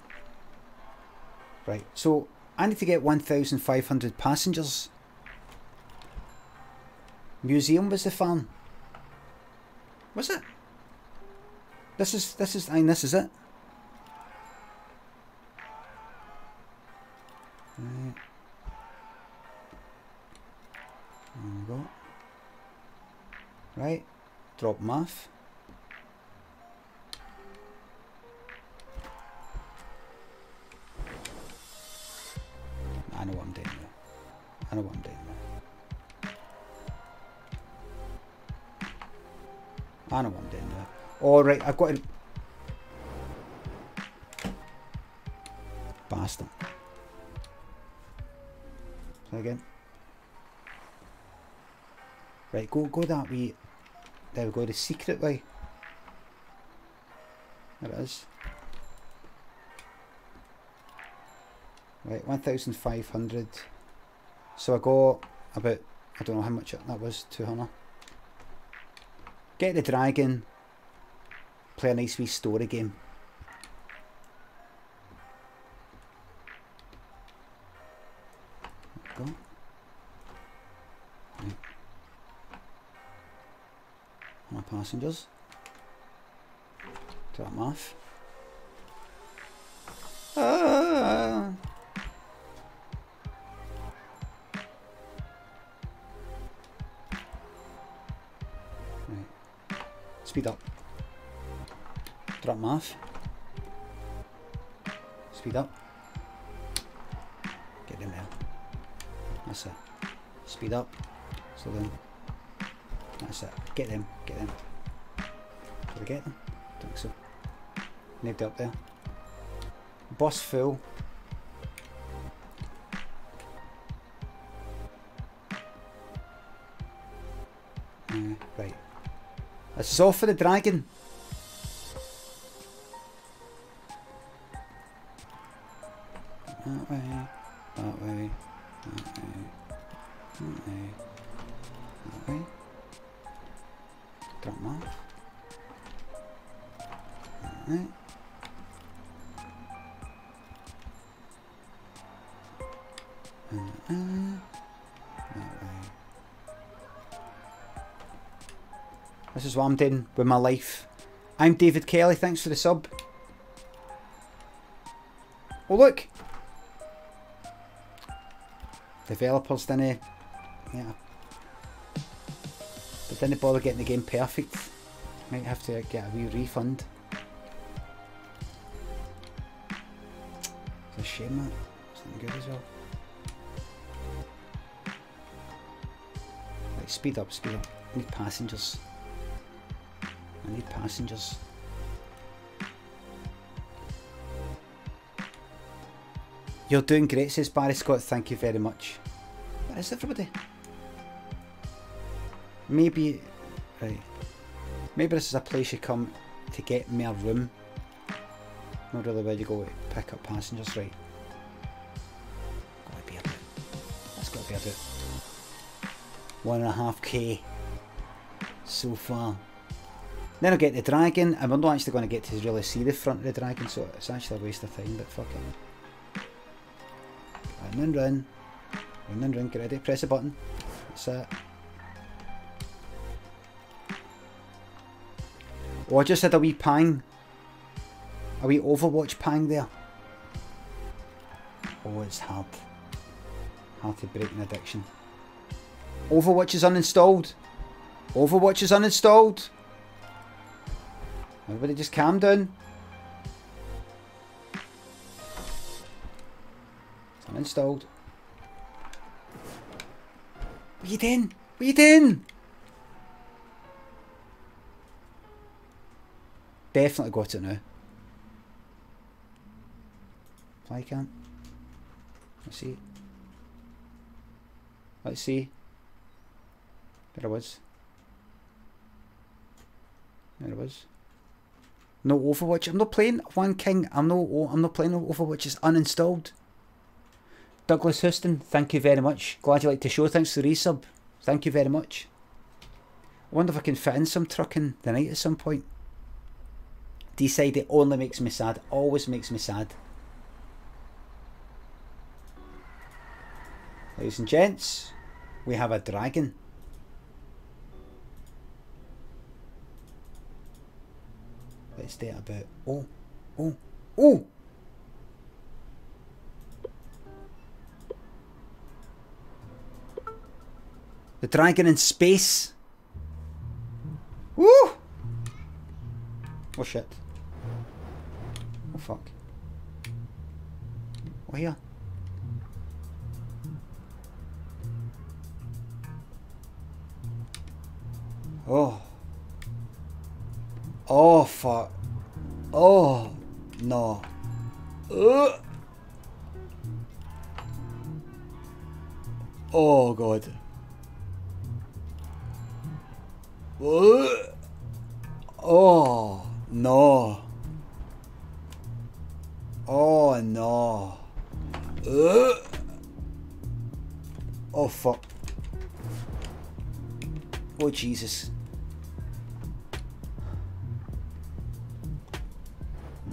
[SPEAKER 1] right so I need to get 1500 passengers. Museum was the farm was it? This is this is I mean this is it There we go. Right. Drop math. I know what I'm doing now. I know what I'm doing now. I know what I'm doing now. Alright, I've got to... Bastard. Try again. Right, go go that way. There we go, the secret way. There it is. Right, 1,500. So I got about, I don't know how much that was, 200. Get the dragon. Play a nice wee story game. Passengers. Do that. Ah. Right. Speed up. Drop math. Speed up. Get in there. That's it. Speed up. Slow down. That's it. Get them. Get them. Did get them? Don't think so. Nabbed up there. Boss full. Uh, right. This is all for the dragon. Is what I'm doing with my life. I'm David Kelly, thanks for the sub. Oh look! Developers didn't, yeah. They didn't bother getting the game perfect. Might have to get a wee refund. It's a shame that. Something good as well. Right, speed up, speed up. Need passengers. I need passengers. You're doing great, says Barry Scott. Thank you very much. Where is everybody? Maybe, right. Maybe this is a place you come to get more room. Not really where you go to pick up passengers, right? Gotta be about. That's gotta be about one and a half k so far. Then I'll get the dragon, and we're not actually going to get to really see the front of the dragon, so it's actually a waste of time, but fuck it. Run and run. Run and run, get ready, press a button. That's it. Oh, I just had a wee pang. A wee Overwatch pang there. Oh, it's hard. Hard to break an addiction. Overwatch is uninstalled. Overwatch is uninstalled. Everybody just calm down. It's uninstalled. What are you doing? What are you doing? Definitely got it now. Fly cam. Let's see. Let's see. There it was. There it was. No Overwatch. I'm not playing One King. I'm no. I'm not playing Overwatch. It's uninstalled. Douglas Houston, thank you very much. Glad you like the show. Thanks for the resub. Thank you very much. I wonder if I can fit in some trucking tonight at some point. Decide it only makes me sad. Always makes me sad. Ladies and gents, we have a dragon. Let's do about. Oh, oh, oh! The dragon in space. Woo! Oh shit. Oh fuck. Oh here. Oh. Oh fuck. Oh no. Ugh. Oh god. Ugh. Oh no. Oh no. Ugh. Oh fuck. Oh Jesus.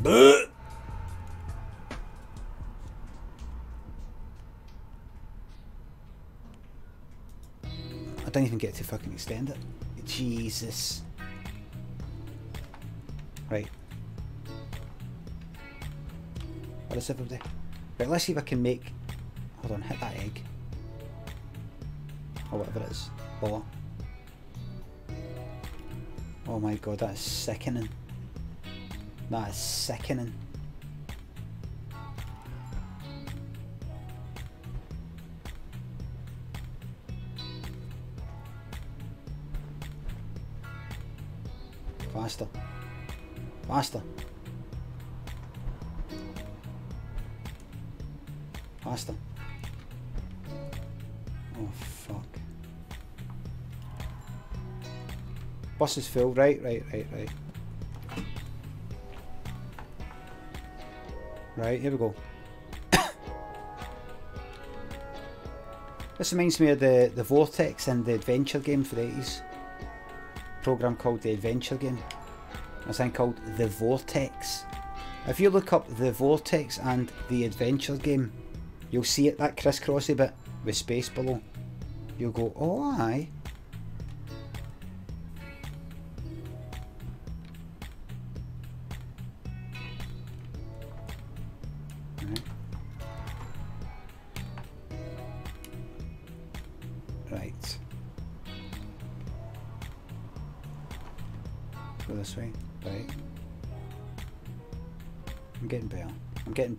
[SPEAKER 1] Bleh. I don't even get to fucking extend it. Jesus. Right. What is everybody? Right, let's see if I can make... Hold on, hit that egg. Or whatever it is. Bola. Oh my god, that is sickening. That is sickening. Faster. Faster. Faster. Oh fuck. Bus is full, right, right, right, right. Right, here we go. this reminds me of the, the Vortex and the adventure game for the 80s. Program called the Adventure Game. A thing called the Vortex. If you look up the Vortex and the Adventure Game, you'll see it that crisscrossy bit with space below. You'll go, oh aye.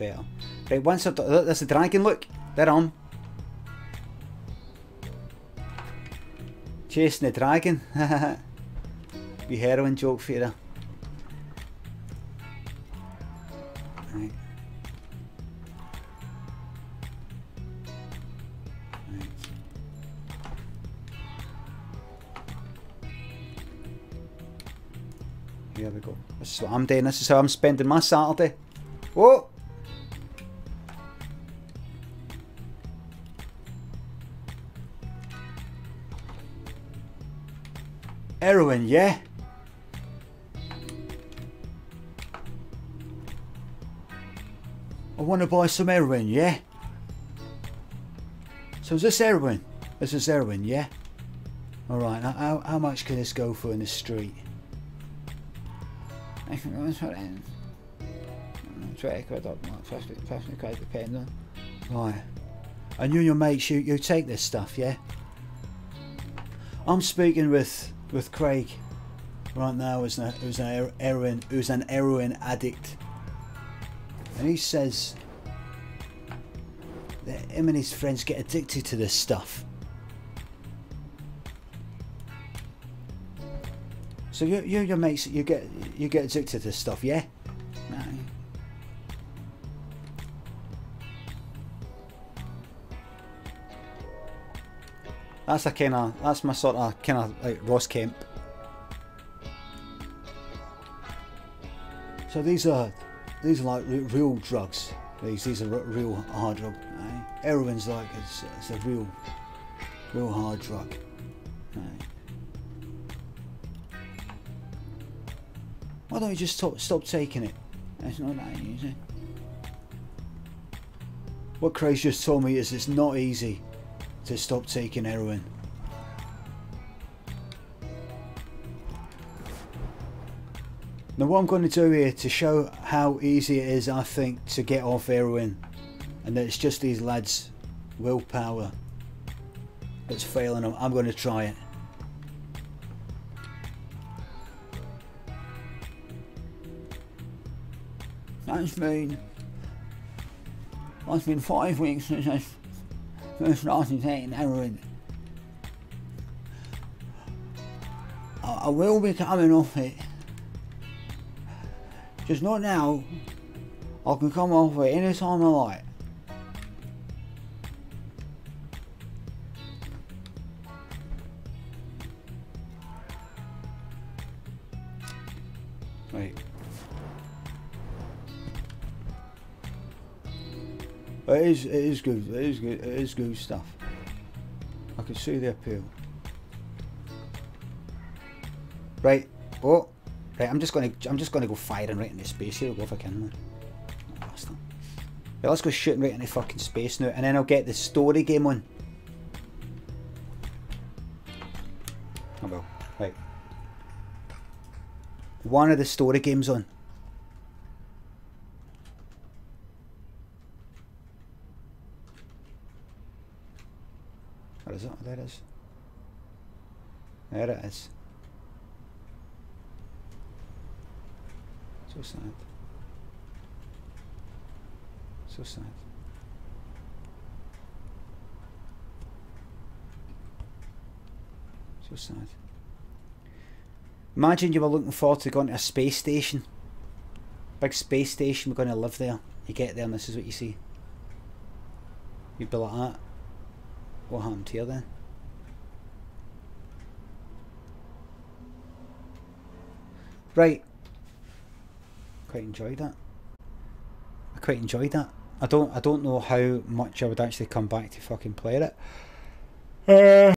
[SPEAKER 1] Better. Right, once I've done... There's a dragon, look! They're on. Chasing the dragon. Be heroin joke for you there. Right. Here we go. This is what I'm doing. This is how I'm spending my Saturday. Whoa! Yeah? I want to buy some heroin, yeah? So is this heroin? This is heroin, yeah? Alright, how, how much can this go for in the street? I think that's what it is. 20 quid up, like 50, 50 quid depending. Right. And you and your mates, you, you take this stuff, yeah? I'm speaking with with Craig right now who's an, who's an heroin who's an heroin addict. And he says that him and his friends get addicted to this stuff. So you, you your mates, you get you get addicted to this stuff, yeah? That's a kind of that's my sort of kind of like Ross Kemp. So these are these are like real drugs. These these are real hard drug. Right? Heroin's like it's, it's a real real hard drug. Right? Why don't you just stop, stop taking it? It's not that easy. What Craig just told me is it's not easy to stop taking heroin. Now what I'm going to do here to show how easy it is I think to get off heroin and that it's just these lads willpower that's failing them, I'm going to try it.
[SPEAKER 2] That's been. That's been five weeks since I taking heroin. I, I will be coming off it. Just not now. I can come off it any time I like. It is, it is good, it is good, it is good stuff. I can see the appeal.
[SPEAKER 1] Right. Oh. Right, I'm just gonna I'm just gonna go firing right into space here, I'll go if I can. Oh, let's go shooting right into fucking space now and then I'll get the story game on. Oh, I will. Right. One of the story games on. It? There it is. There it is. So sad. So sad. So sad. Imagine you were looking forward to going to a space station. Big space station, we're going to live there. You get there and this is what you see. You'd be like that. To you then? Right. Quite enjoyed that. I quite enjoyed that. I don't I don't know how much I would actually come back to fucking play it. Uh,